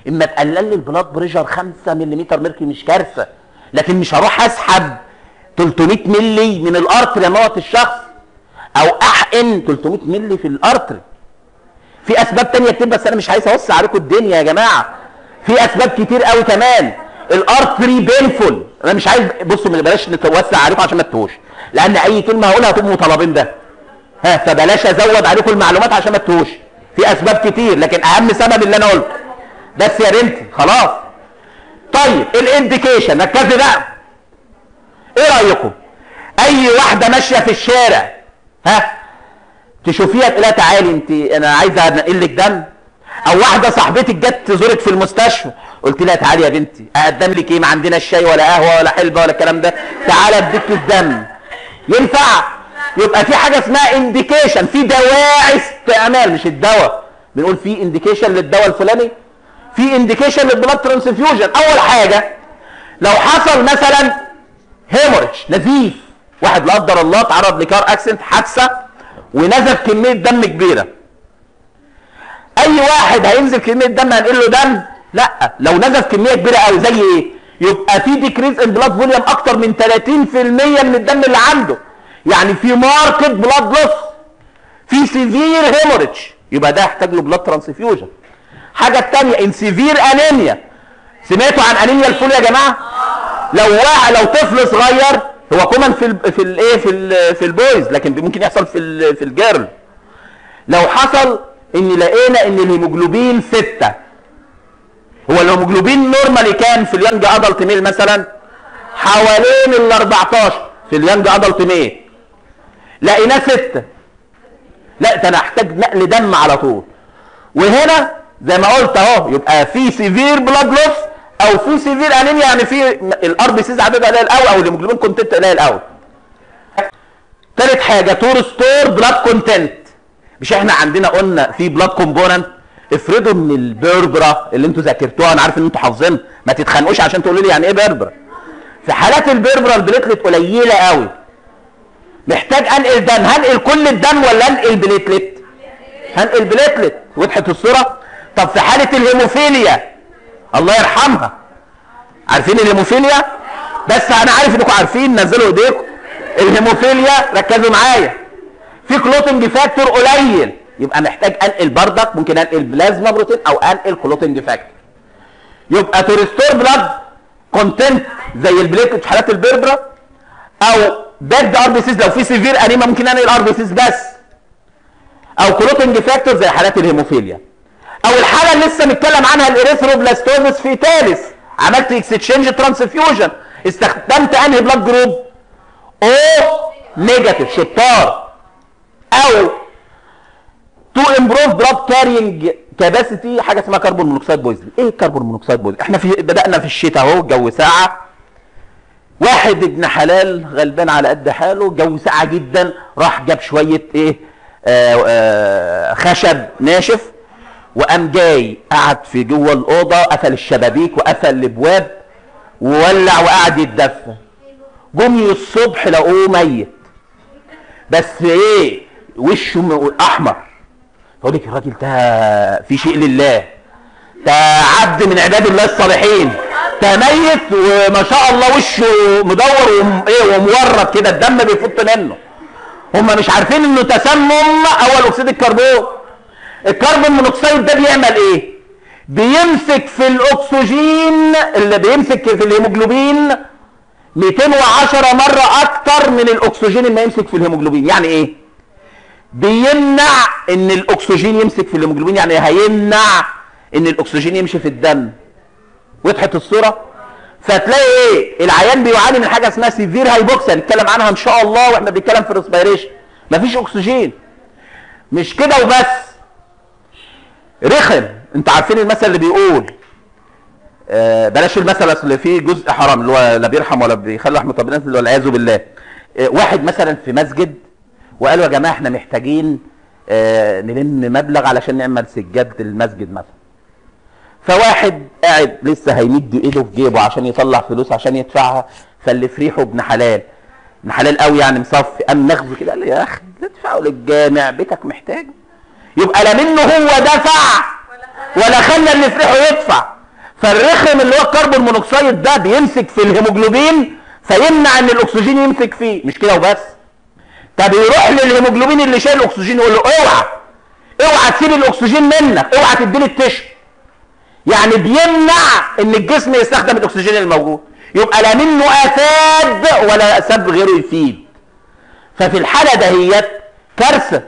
إما تقلل لي ال blood pressure 5 ملم ميركوري مش كارثة لكن مش هروح أسحب 300 ملي من ال artery أموت الشخص أو أحقن 300 ملي في ال artery. في أسباب تانية كتير بس أنا مش عايز أوسع عليكم الدنيا يا جماعة. في أسباب كتير قوي كمان. ال artery بينفول أنا مش عايز بصوا بلاش نتوسع عليكم عشان ما تتوهوش لأن أي كلمة هقولها هتبقوا مطالبين ده ها فبلاش أزود عليكم المعلومات عشان ما تتوهوش في أسباب كتير لكن أهم سبب اللي أنا قلته. بس يا بنتي خلاص. طيب الإنديكيشن ركزي بقى. إيه رأيكم؟ أي واحدة ماشية في الشارع ها تشوفيها تقول لها تعالي أنت أنا عايزة أنقل لك دم. أو واحدة صاحبتك جت تزورك في المستشفى قلت لها تعالي يا بنتي أقدم لك إيه؟ ما عندنا الشاي ولا قهوة ولا حلبة ولا الكلام ده. تعالى أديك الدم. ينفع؟ يبقى في حاجة اسمها indication في دواعي استعمال مش الدواء. بنقول في indication للدواء الفلاني. في indication لل blood transfusion أول حاجة لو حصل مثلا hemorrhage نزيف. واحد لا قدر الله تعرض ل car accident حادثة ونزف كمية دم كبيرة. أي واحد هينزل كمية دم هنقل له دم؟ لأ. لو نزف كمية كبيرة قوي زي إيه؟ يبقى في decrease in blood volume أكتر من 30% من الدم اللي عنده. يعني في marked blood loss في severe hemorrhage يبقى ده يحتاج له blood transfusion حاجة الثانية ان severe anemia سمعتوا عن انيميا الفول يا جماعة؟ لو واحد لو طفل صغير هو common في ال في الايه في ال في ال boys لكن ممكن يحصل في ال في ال girl لو حصل إن لقينا إن الهيموجلوبين ستة. هو الهيموجلوبين normally كان في ال young adult male مثلا حوالين ال 14 في ال young adult male لقيناه ستة. لا ده أنا أحتاج نقل دم على طول. وهنا زي ما قلت اهو يبقى في severe blood loss أو في severe anemia يعني في ال RBCs عددها قليل قوي أو الهيموجلوبين content قليل قوي. تالت حاجة to restore blood content مش إحنا عندنا قلنا في blood component افرضوا ان ال purpura اللي أنتوا ذاكرتوها أنا عارف ان أنتوا حافظينها ما تتخانقوش عشان تقولوا لي يعني إيه purpura. في حالات ال purpura ال platelet قليلة قوي. محتاج انقل دم. هنقل كل الدم ولا انقل platelet؟ هنقل platelet. وضحت الصورة؟ طب في حالة الهيموفيليا الله يرحمها. عارفين الهيموفيليا؟ بس أنا عارف إنكم عارفين نزلوا إيديكم. الهيموفيليا ركزوا معايا. في clotting factor قليل. يبقى محتاج أنقل بردك ممكن أنقل plasma protein أو أنقل clotting factor يبقى to restore blood content زي ال platelet في حالات ال purpura أو packed RBCs لو في severe anemia ممكن أنقل RBCs بس. أو clotting factor زي حالات الهيموفيليا. أو الحاله اللي لسه متكلم عنها ال erythroblastosis fetalis عملت exchange transfusion استخدمت أنهي blood group O negative شطار. أو to improve blood carrying capacity حاجة اسمها carbon monoxide poison إيه ال carbon monoxide poison إحنا في بدأنا في الشتاء أهو الجو سقعة واحد ابن حلال غلبان على قد حاله جو سقعة جدا راح جاب شوية إيه آآ آآ خشب ناشف. وقام جاي قعد في جوه الأوضة قفل الشبابيك وقفل الأبواب وولع وقعد يتدفى جم الصبح لقوه ميت. بس إيه وشه أحمر. فقول لك الراجل ده في شيء لله. ده عبد من عباد الله الصالحين. ده ميت وما شاء الله وشه مدور إيه ومورد كده الدم بيفط منه. هم مش عارفين إنه تسمم أول أكسيد الكربون. ال carbon monoxide ده بيعمل إيه؟ بيمسك في الأكسجين اللي بيمسك في الهيموجلوبين 210 مرة أكتر من الأكسجين اللي يمسك في الهيموجلوبين. يعني إيه؟ بيمنع إن الأكسجين يمسك في الهيموجلوبين. يعني هيمنع إن الأكسجين يمشي في الدم. وضحت الصورة؟ فتلاقي إيه؟ العيان بيعاني من حاجة اسمها severe hypoxia. نتكلم عنها إن شاء الله وإحنا بنتكلم في ال respiration مفيش أكسجين. مش كده وبس. رخم. انت عارفين المثل اللي بيقول آه بلاش المثل أصل فيه جزء حرام اللي هو لا بيرحم ولا بيخلي رحمه ربنا والعياذ بالله. آه واحد مثلا في مسجد وقالوا يا جماعة إحنا محتاجين آه نلم مبلغ علشان نعمل سجاد المسجد مثلا. فواحد قاعد لسه هيمد إيده في جيبه عشان يطلع فلوس عشان يدفعها فاللي في ريحه ابن حلال. ابن حلال قوي يعني مصفي. قام نغزه كده قال لي يا أخي تدفعه للجامع بيتك محتاج. يبقى لا منه هو دفع ولا خلى اللي فيه ريحه يدفع. فالرخم اللي هو ال carbon monoxide ده بيمسك في الهيموجلوبين فيمنع إن الأكسجين يمسك فيه. مش كده وبس؟ طب يروح للهيموجلوبين اللي شايل الأكسجين يقول له اوعى اوعى تسيب الأكسجين منك اوعى تديله لل tissue يعني بيمنع إن الجسم يستخدم الأكسجين الموجود. يبقى لا منه أفاد ولا ساب غيره يفيد. ففي الحالة دهيت كارثة.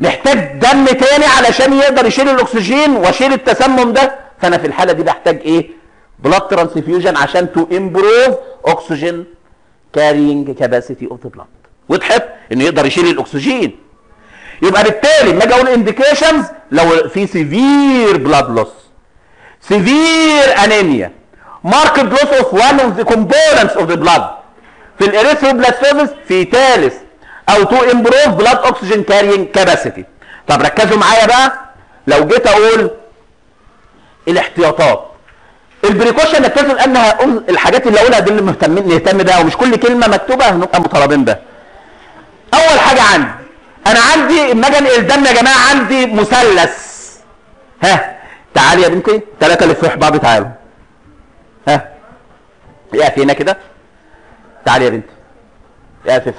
محتاج دم تاني علشان يقدر يشيل الأكسجين وأشيل التسمم ده. فأنا في الحالة دي بحتاج إيه؟ blood transfusion عشان to improve oxygen carrying capacity of the blood وضحت إنه يقدر يشيل الأكسجين. يبقى بالتالي لما أقول indications لو في severe blood loss severe anemia marked loss of one of the components of the blood في ال erythroblastosis fetalis أو to improve blood oxygen carrying capacity طب ركزوا معايا بقى. لو جيت أقول الاحتياطات. ال precaution نكتشف انها الحاجات اللي أقولها دي اللي مهتمين نهتم بيها ومش كل كلمة مكتوبة هنبقى مطالبين بها أول حاجة عندي أنا عندي اما أجي انقل دم يا جماعة عندي مثلث. ها تعالي يا بنتي ثلاثة اللي في بعض تعالوا. ها اقف هنا كده. تعالي يا بنتي.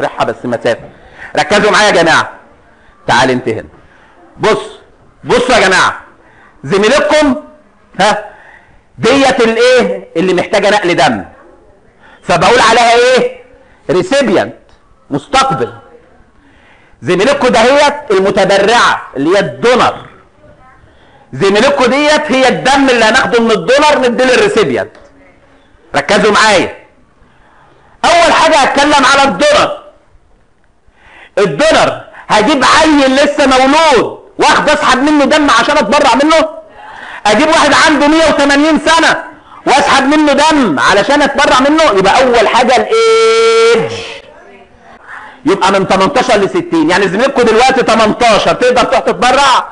ريحها بس مسافة ركزوا معايا يا جماعة. تعالي انت هنا. بص بصوا يا جماعة. زميلتكم ها ديت الايه اللي محتاجة نقل دم. فبقول عليها إيه؟ ريسيبيانت مستقبل. زميلتكم دهيت المتبرعة اللي هي الدونر. زميلتكم ديت هي الدم اللي هناخده من ال donor نديه لل recipient ركزوا معايا. أول حاجة هتكلم على ال donor ال donor هجيب عيل لسه مولود. واخد أسحب منه دم عشان أتبرع منه؟ أجيب واحد عنده 180 سنة وأسحب منه دم علشان أتبرع منه؟ يبقى أول حاجة الإيدج. يبقى من 18 ل 60 يعني زميلكم دلوقتي 18 تقدر تروح تتبرع؟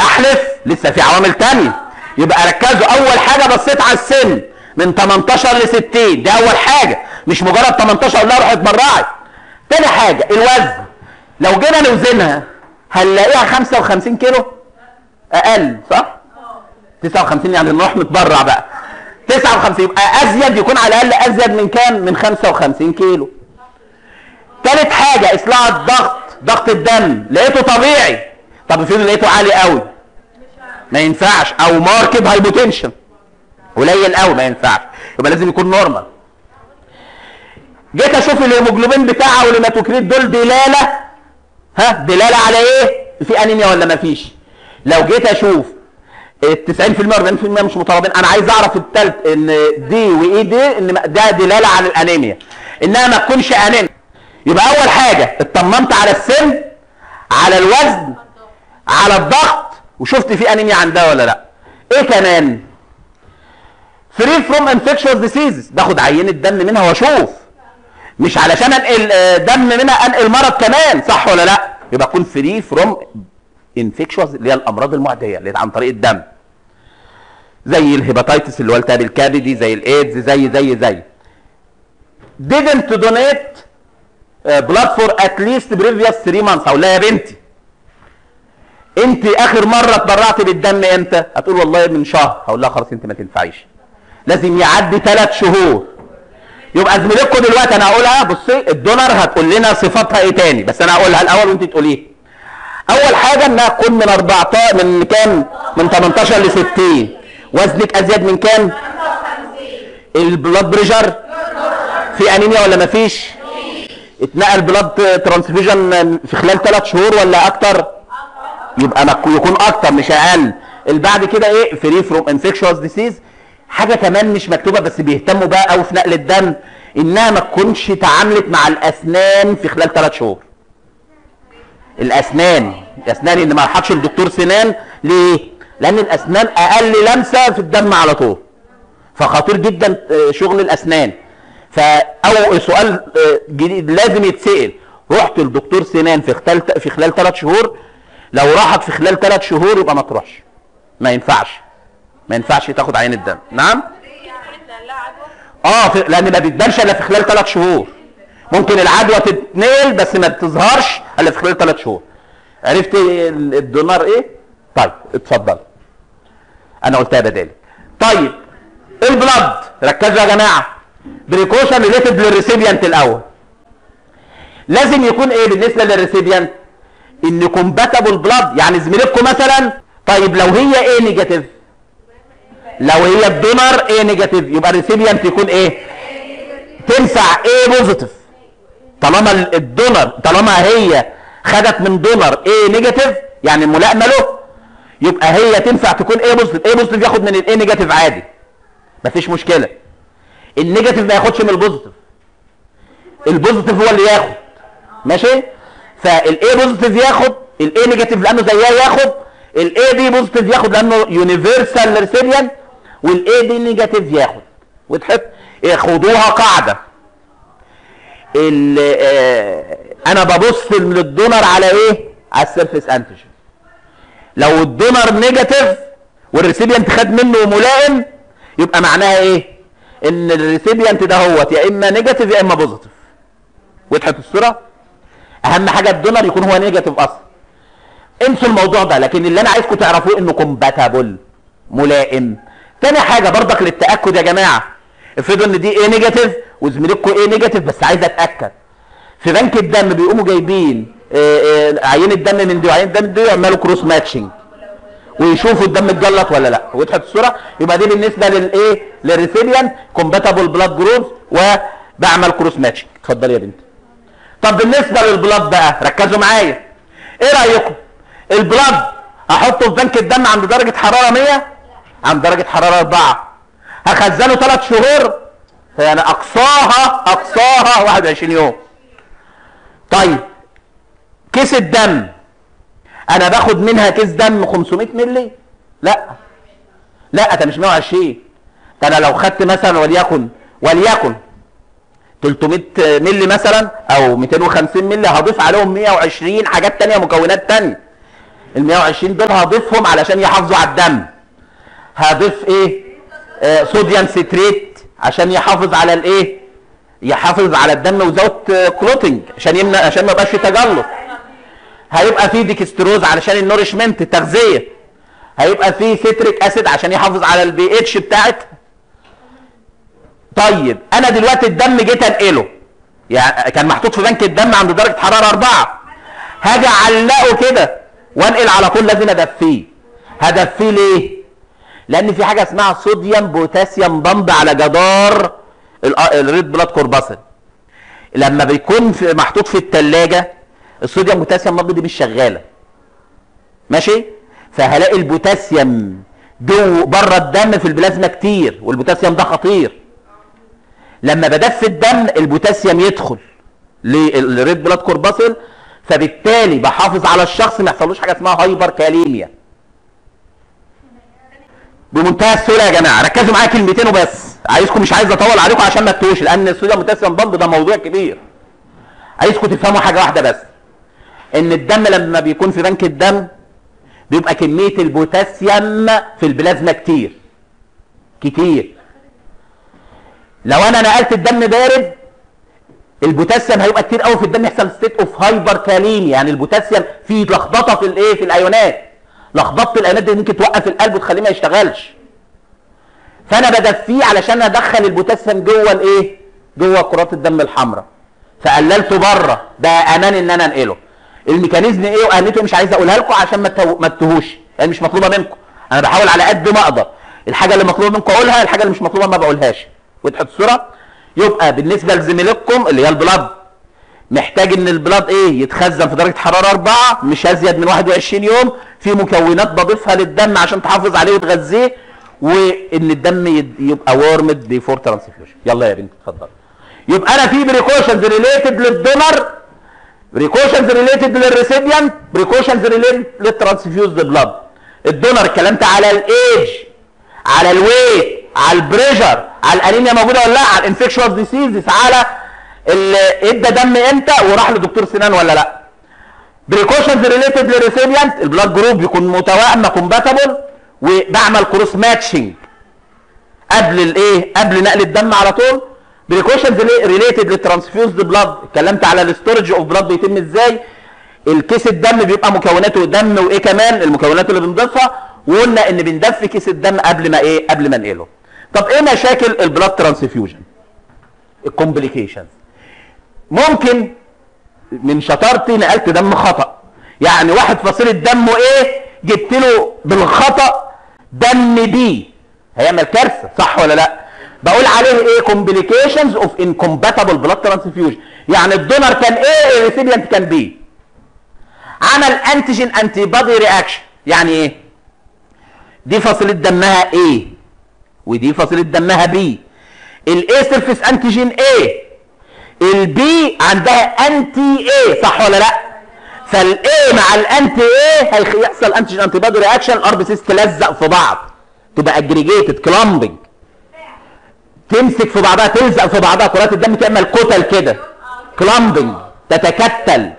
أحلف. لسه في عوامل تانية. يبقى ركزوا. أول حاجة بصيت على السن. من 18 ل 60 دي أول حاجة. مش مجرد 18 لا روح اتبرعي تاني حاجة الوزن. لو جينا نوزنها هنلاقيها 55 كيلو. أقل صح؟ 59 يعني نروح نتبرع بقى. 59 يبقى أزيد يكون على الأقل أزيد من كام؟ من 55 كيلو. تالت حاجة إصلاح الضغط ضغط الدم. لقيته طبيعي. طب افرض لقيته عالي قوي؟ ما ينفعش. أو marked hypotension قليل قوي ما ينفعش. يبقى لازم يكون normal جيت أشوف الهيموجلوبين بتاعه وال hematocrit دول دلالة. ها دلالة على إيه؟ في أنيميا ولا ما فيش؟ لو جيت أشوف ال 90% 40% مش مطالبين أنا عايز أعرف التالت إن دي واي دي إن ده دلالة على الأنيميا. إنها ما تكونش أنيميا. يبقى أول حاجة اطمنت على السن على الوزن على الضغط وشفت في أنيميا عندها ولا لأ. إيه كمان؟ free from infectious diseases باخد عينة دم منها واشوف. مش علشان أنقل آه، دم منها أنقل مرض كمان. صح ولا لأ؟ يبقى أكون free from infectious اللي هي الأمراض المعدية اللي عن طريق الدم. زي ال hepatitis اللي هو التهاب الكبدي زي الإيدز زي زي زي. Didn't donate uh, blood for at least previous 3 months. أقول لها يا بنتي انت آخر مرة اتبرعت بالدم إمتى؟ هتقول والله من شهر. هقول لها خلاص انت ما تنفعيش. لازم يعدي ثلاث شهور. يبقى زميلتكم دلوقتي أنا هقولها بصي الدولار هتقول لنا صفاتها إيه تاني بس أنا هقولها الأول وأنت تقوليها. أول حاجة إنها تكون من 14 من كام؟ من 18 ل 60 وزنك أزيد من كام؟ ال blood pressure في أنيميا ولا ما فيش؟ اتنقل blood transfusion في خلال ثلاث شهور ولا أكتر؟ يبقى يكون أكتر مش أقل. اللي بعد كده إيه؟ free from infectious disease حاجة كمان مش مكتوبة بس بيهتموا بقى قوي في نقل الدم إنها ما تكونش تعاملت مع الأسنان في خلال ثلاث شهور. الأسنان الأسنان ان ما راحتش لدكتور سنان ليه؟ لأن الأسنان أقل لمسة في الدم على طول. فخطير جدا آه، شغل الأسنان. فاول سؤال آه، جديد لازم يتسأل. رحت لدكتور سنان في خلال في خلال ثلاث شهور؟ لو راحت في خلال ثلاث شهور يبقى ما تروحش. ما ينفعش. ما ينفعش تاخد عين الدم. نعم؟ آه. لأن ما بتبانش إلا في خلال ثلاث شهور. ممكن العدوى تتنقل بس ما بتظهرش إلا في خلال ثلاث شهور. عرفت ال- ال donor إيه؟ طيب اتفضل. أنا قلتها بدالي. طيب ال blood. ركزوا يا جماعة. precaution related لل recipient الأول. لازم يكون إيه بالنسبة لل recipient إن compatible blood يعني زميلتكم مثلا. طيب لو هي A negative لو هي ال donor A negative يبقى ال recipient يكون إيه تنفع A positive طالما ال- ال donor طالما هي خدت من donor A negative يعني ملائمة له يبقى هي تنفع تكون A positive A positive ياخد من ال A negative عادي. مفيش مشكلة. ال negative ما ياخدش من ال positive ال positive هو اللي ياخد. ماشي؟ فال A positive ياخد ال A negative لأنه زيها ياخد ال AB positive ياخد لأنه universal recipient وال AB negative ياخد. وتحط خدوها قاعدة. آه، أنا ببص لل donor على إيه؟ على ال surface antigen. لو ال donor negative وال recipient خد منه ملائم يبقى معناها إيه؟ إن ال recipient ده هو يا إما negative يا إما positive وضحت الصورة. أهم حاجة ال donor يكون هو negative أصلا. انسوا الموضوع ده لكن اللي أنا عايزكم تعرفوه إنه compatible ملائم. تاني حاجة برضك للتأكد يا جماعة افرضوا إن دي A negative وزميلكم A negative بس عايز أتأكد. في بنك الدم بيقوموا جايبين آه، آه، عينة دم من دي وعينة دم من دي ويعملوا cross matching ويشوفوا الدم اتجلط ولا لأ. وضحت الصورة. يبقى دي بالنسبة للايه لل recipient compatible blood groups وبعمل cross matching اتفضل يا بنتي طب بالنسبة للبلاد بقى ركزوا معايا. إيه رأيكم؟ البلاد أحطه في بنك الدم عند درجة حرارة 100 عند درجة حرارة 4 هخزنه 3 شهور. يعني أقصاها أقصاها 21 يوم. طيب كيس الدم. أنا باخد منها كيس دم 500 مللي؟ لا. لا ده مش 120 ده أنا لو خدت مثلا وليكن وليكن 300 مللي مثلا أو 250 مللي هضيف عليهم 120 حاجات تانية مكونات تانية. ال 120 دول هضيفهم علشان يحافظوا على الدم. هضيف إيه؟ آه sodium citrate عشان يحافظ على الإيه؟ يحافظ على الدم without clotting عشان يمنع عشان ما يبقاش في تجلط. هيبقى فيه ديكستروز علشان ال nourishment التغذية. هيبقى فيه citric acid عشان يحافظ على البي اتش بتاعتها طيب أنا دلوقتي الدم جيت أنقله. يعني كان محطوط في بنك الدم عند درجة حرارة أربعة. هاجي أعلقه كده وأنقل على طول لازم أدفيه. هدفيه ليه؟ لأن في حاجة اسمها sodium potassium pump على جدار ال- ال red blood corpuscle لما بيكون في محطوط في الثلاجه ال sodium potassium pump دي مش شغالة. ماشي؟ فهلاقي البوتاسيوم جو بره الدم في البلازما كتير والبوتاسيوم ده خطير. لما بدفي الدم البوتاسيوم يدخل لل red blood corpuscle فبالتالي بحافظ على الشخص ما يحصلوش حاجة اسمها hyperkalemia بمنتهى السهولة يا جماعة. ركزوا معايا كلمتين وبس. عايزكم مش عايز أطول عليكم عشان ما تتوهوش لأن ال sodium potassium pump ده موضوع كبير. عايزكم تفهموا حاجة واحدة بس. إن الدم لما بيكون في بنك الدم بيبقى كمية البوتاسيوم في البلازما كتير. كتير. لو أنا نقلت الدم بارد البوتاسيوم هيبقى كتير قوي في الدم يحصل state of hyperkalemia يعني البوتاسيوم فيه لخبطة في الإيه؟ في الأيونات. لخبطه الايونات دي ممكن توقف القلب وتخليه ما يشتغلش. فأنا بدفيه علشان أدخل البوتاسيوم جوه الإيه؟ جوه كرات الدم الحمراء. فقللته بره. ده أمان إن أنا أنقله. ال mechanism إيه وأهميته مش عايز أقولها لكم عشان ما تو- ما تتوهوش يعني مش مطلوبة منكم. أنا بحاول على قد ما أقدر. الحاجة اللي مطلوبة منكم أقولها الحاجة اللي مش مطلوبة ما بقولهاش. وضحت الصورة يبقى بالنسبة لزميلتكم اللي هي ال blood. محتاج إن ال blood إيه يتخزن في درجة حرارة 4 مش أزيد من 21 يوم في مكونات بضيفها للدم عشان تحافظ عليه وتغذيه وإن الدم يبقى warmed before transfusion يلا يا بنت اتفضل. يبقى أنا في بريكوشنز ريليتد للدونر بريكوشنز ريليتد للريسيبيانت بريكوشنز ريليتد للترانسفيوزد بلاد الدونر اتكلمت على الايج على ال weight على ال pressure على الأنيميا موجودة ولا لا؟ على ال infectious diseases على ال- ادى دم إمتى وراح لدكتور أسنان ولا لا. precautions related لل recipient ال blood group يكون متوائم compatible وبعمل cross matching قبل الايه قبل نقل الدم على طول. precautions related لل transfused blood اتكلمت على ال storage of blood بيتم إزاي. الكيس الدم بيبقى مكوناته دم وإيه كمان؟ المكونات اللي بنضيفها. وقلنا إن بندفي كيس الدم قبل ما إيه؟ قبل ما ننقله طب إيه مشاكل ال blood transfusion ال complications ممكن من شطارتي نقلت دم خطأ. يعني واحد فصيلة دمه A؟ جبت له بالخطأ دم B. هيعمل كارثة صح ولا لأ؟ بقول عليه إيه؟ complications of incompatible blood transfusion يعني ال donor كان A؟ ال recipient كان B. عمل antigen antibody reaction يعني إيه؟ دي فصيلة دمها A ودي فصيلة دمها B ال A surface antigen A ال B عندها anti A صح ولا لأ؟ فال A مع ال anti A هيحصل antigen antibody reaction ال RBCs تلزق في بعض. تبقى aggregated clumping تمسك في بعضها تلزق في بعضها كرات الدم تعمل كتل كده. clumping تتكتل.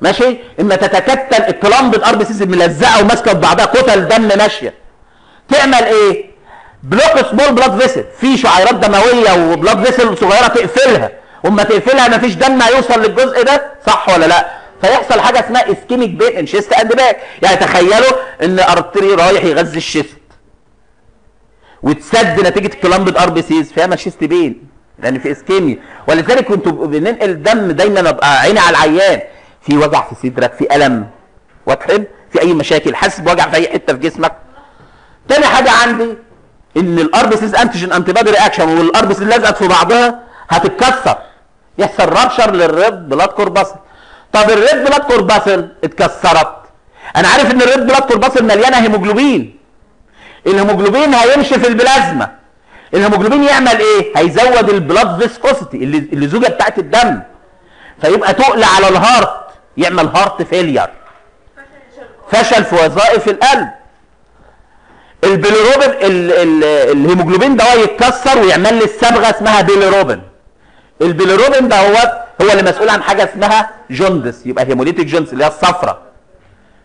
ماشي؟ إما تتكتل ال clump ال RBCs ملزقة وماسكة في بعضها كتل دم ماشية. تعمل إيه؟ block small blood vessel في شعيرات دموية و blood vessel صغيرة تقفلها. واما تقفلها مفيش دم هيوصل للجزء ده صح ولا لا؟ فيحصل حاجة اسمها ischemic pain in chest and back يعني تخيلوا إن artery رايح يغذي ال chest. وتسد نتيجة clumped RBCs فيعمل chest pain لأن في ischemia ولذلك كنت بننقل الدم دايما أبقى عيني على العيان. في وجع في صدرك في ألم. وتحس في أي مشاكل؟ حاسس بوجع في أي حتة في جسمك؟ تاني حاجة عندي إن ال RBCs antigen antibody reaction وال RBCs لزقت في بعضها هتتكسر. يحصل rupture لل red blood corpuscle. طب ال red blood corpuscle اتكسرت. أنا عارف إن ال red blood corpuscle مليانة هيموجلوبين. الهيموجلوبين هيمشي في البلازما. الهيموجلوبين يعمل إيه؟ هيزود ال blood viscosity اللزوجه بتاعت الدم. فيبقى تقل على ال heart يعمل heart failure فشل في وظائف القلب. البيليروبين ال- ال- الهيموجلوبين ده يتكسر ويعمل لي الصبغه اسمها بيليروبين. البيليروبين ده هو هو اللي مسؤول عن حاجة اسمها jaundice يبقى hemolytic jaundice اللي هي الصفرة.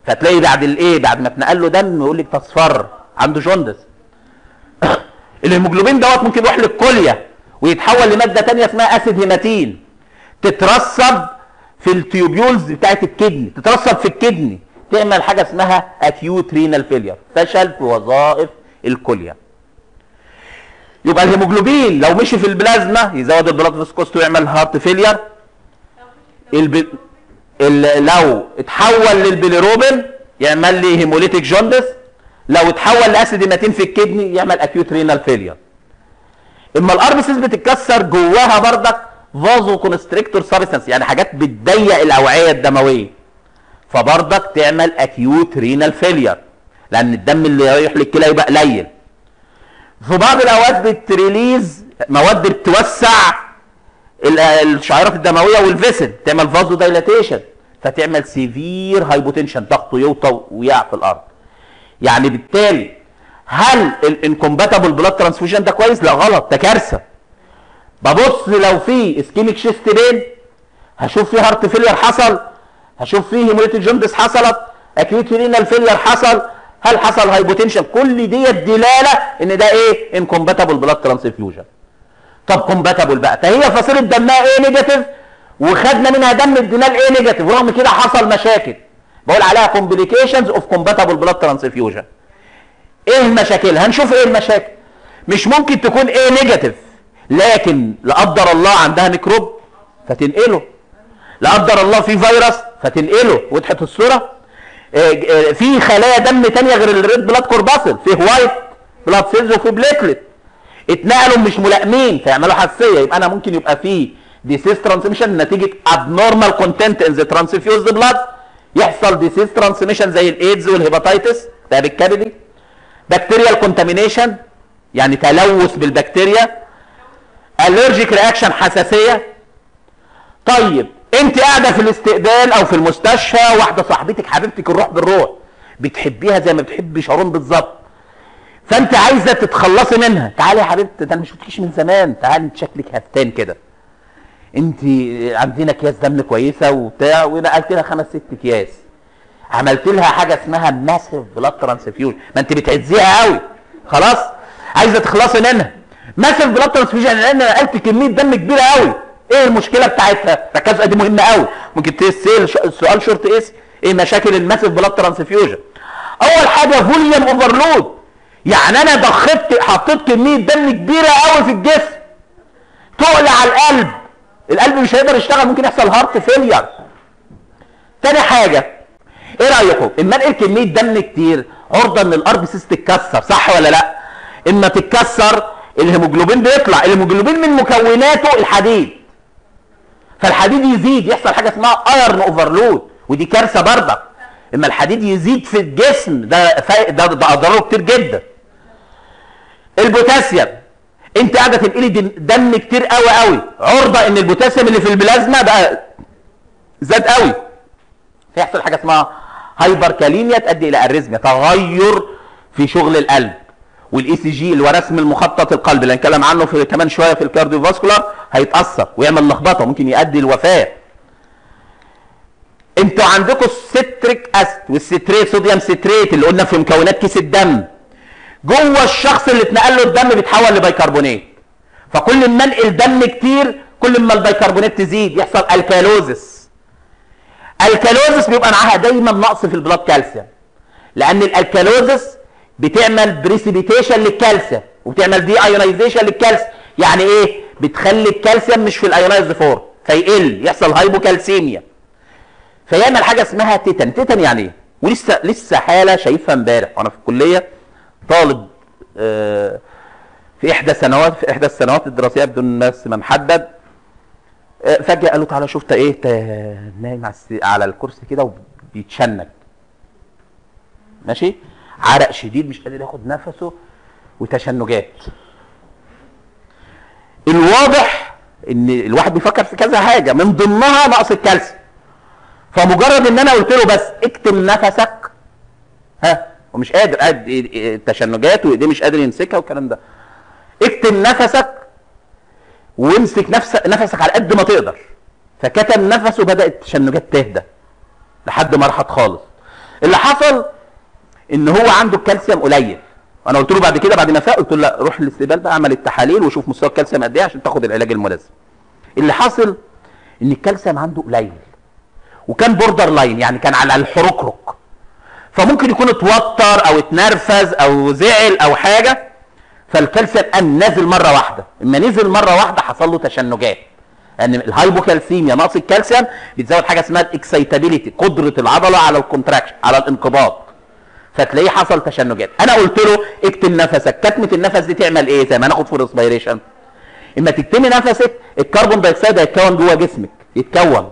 فتلاقي بعد الايه بعد ما اتنقل له دم يقول لك تصفر عنده jaundice الهيموجلوبين دوت ممكن يروح للكليه ويتحول لمادة تانية اسمها acid hematin. تترسب في ال tubules بتاعت ال kidney تترسب في ال kidney تعمل حاجة اسمها acute renal failure فشل في وظائف الكليه يبقى الهيموجلوبين لو مشي في البلازما يزود ال blood viscosity ويعمل heart failure. الب... ال... لو اتحول للبيليروبين يعمل لي hemolytic jaundice. لو اتحول ل acid hematin في ال kidney يعمل acute renal failure إما ال RBCs بتتكسر جواها بردك vasoconstrictor substance يعني حاجات بتضيق الأوعية الدموية. فبرضك تعمل acute renal failure لأن الدم اللي رايح للكلى يبقى قليل. في بعض الأوقات بت release مواد بتوسع ال- الشعيرات الدموية وال vessel تعمل vasodilatation فتعمل severe hypotension ضغطه يوطى ويقع في الأرض يعني بالتالي هل ال incompatible blood transfusion ده كويس؟ لا غلط ده كارثة ببص لو في ischemic chest pain هشوف في heart failure حصل هشوف فيه hemolytic jaundice حصلت acute renal failure حصل هل حصل hypotension كل ديت دلالة إن ده إيه؟ incompatible blood transfusion طب compatible بقى. ده هي فصيلة دمها A negative وخدنا منها دم ادينا A negative ورغم كده حصل مشاكل. بقول عليها complications of compatible blood transfusion إيه المشاكل؟ هنشوف إيه المشاكل. مش ممكن تكون A negative لكن لا قدر الله عندها ميكروب فتنقله. لا قدر الله في فيروس فتنقله. وضحت الصورة. في خلايا دم تانية غير ال red blood corpuscle في white blood cells وفي platelet اتنقلوا مش ملائمين فيعملوا حساسية. يبقى أنا ممكن يبقى في disease transmission نتيجة abnormal content in the transfused blood يحصل disease transmission زي الايدز وال hepatitis ده بالكبدي. bacterial contamination يعني تلوث بالبكتيريا. allergic reaction حساسية. طيب انت قاعدة في الاستقبال أو في المستشفى واحدة صاحبتك حبيبتك الروح بالروح بتحبيها زي ما بتحبي شارون بالظبط. فانت عايزة تتخلصي منها. تعالي يا حبيبتي ده أنا ما شفتكيش من زمان. تعالي انت شكلك هفتان كده. انت عندنا اكياس دم كويسة وبتاع ونقلت لها خمس ست اكياس عملت لها حاجة اسمها massive blood transfusion ما انت بتعزيها قوي. خلاص؟ عايزة تخلصي منها. massive blood transfusion أنا نقلت كمية دم كبيرة قوي. إيه المشكلة بتاعتها؟ ركزوا دي مهمه قوي. ممكن تسال السؤال short essay. إيه مشاكل ال massive blood transfusion؟ اول حاجة volume overload. يعني أنا ضخت حطيت كمية دم كبيرة قوي في الجسم. تقل على القلب. القلب مش هيقدر يشتغل ممكن يحصل heart failure تاني حاجة إيه رأيكم؟ اما انقل كمية دم كتير عرضة ان ال RBCs تتكسر صح ولا لا؟ اما تتكسر الهيموجلوبين بيطلع. الهيموجلوبين من مكوناته الحديد. فالحديد يزيد يحصل حاجة اسمها iron overload ودي كارثة برضك إما الحديد يزيد في الجسم ده. ده ده أضراره كتير جدا. البوتاسيوم أنت قاعدة تنقلي دم- كتير قوي قوي. عرضة إن البوتاسيوم اللي في البلازما بقى زاد قوي. فيحصل حاجة اسمها hyperkalemia تؤدي إلى arrhythmia تغير في شغل القلب. وال ECG اللي هو رسم المخطط القلب اللي هنتكلم عنه في كمان شوية في ال cardiovascular هيتأثر ويعمل لخبطة ممكن يؤدي الوفاه أنتوا عندكم ال citric acid وال citrate sodium citrate اللي قلنا في مكونات كيس الدم. جوه الشخص اللي اتنقل له الدم بيتحول لبيكربونات. فكل ما انقل دم كتير كل ما البيكربونات تزيد يحصل alkalosis. alkalosis بيبقى معاها دايما نقص في ال blood calcium. لأن ال alkalosis بتعمل precipitation للكالسيوم وبتعمل deionization للكالسيوم. يعني إيه؟ بتخلي الكالسيوم مش في ال ionized form فيقل يحصل hypocalcemia فيعمل حاجة اسمها tetany. tetany يعني إيه؟ ولسه لسه حالة شايفها امبارح. وأنا في الكلية طالب آه، في إحدى السنوات في إحدى السنوات الدراسية بدون بس ما محدد آه، فجأة قالوا تعالى شفت إيه؟ نايم على الكرسي كده وبيتشنج. ماشي؟ عرق شديد مش قادر ياخد نفسه وتشنجات. الواضح إن الواحد بيفكر في كذا حاجة من ضمنها نقص الكالسيوم. فمجرد إن أنا قلت له بس اكتم نفسك ها ومش قادر قاعد إيه- إيه- تشنجات وإيديه مش قادر يمسكها والكلام ده. اكتم نفسك وامسك نفسك نفسك على قد ما تقدر. فكتم نفسه بدات التشنجات تهدى لحد ما راحت خالص. اللي حصل إن هو عنده الكالسيوم قليل. أنا قلت له بعد كده بعد ما فاق قلت له روح الاستقبال بقى اعمل التحاليل وشوف مستوى الكالسيوم قد إيه عشان تاخد العلاج الملازم اللي حصل إن الكالسيوم عنده قليل وكان borderline يعني كان على الحركرك. فممكن يكون اتوتر أو اتنرفز أو زعل أو حاجة فالكالسيوم قام نازل مرة واحدة. اما نزل مرة واحدة حصل له تشنجات لأن يعني ال hypocalcemia نقص الكالسيوم بتزود حاجة اسمها ال excitability قدرة العضلة على ال contraction على الانقباض. فتلاقيه حصل تشنجات. أنا قلت له اكتم نفسك. كتمة النفس دي تعمل إيه؟ زي ما هناخد في ال respiration إما تكتمي نفسك ال carbon dioxide هيتكون جوه جسمك. يتكون.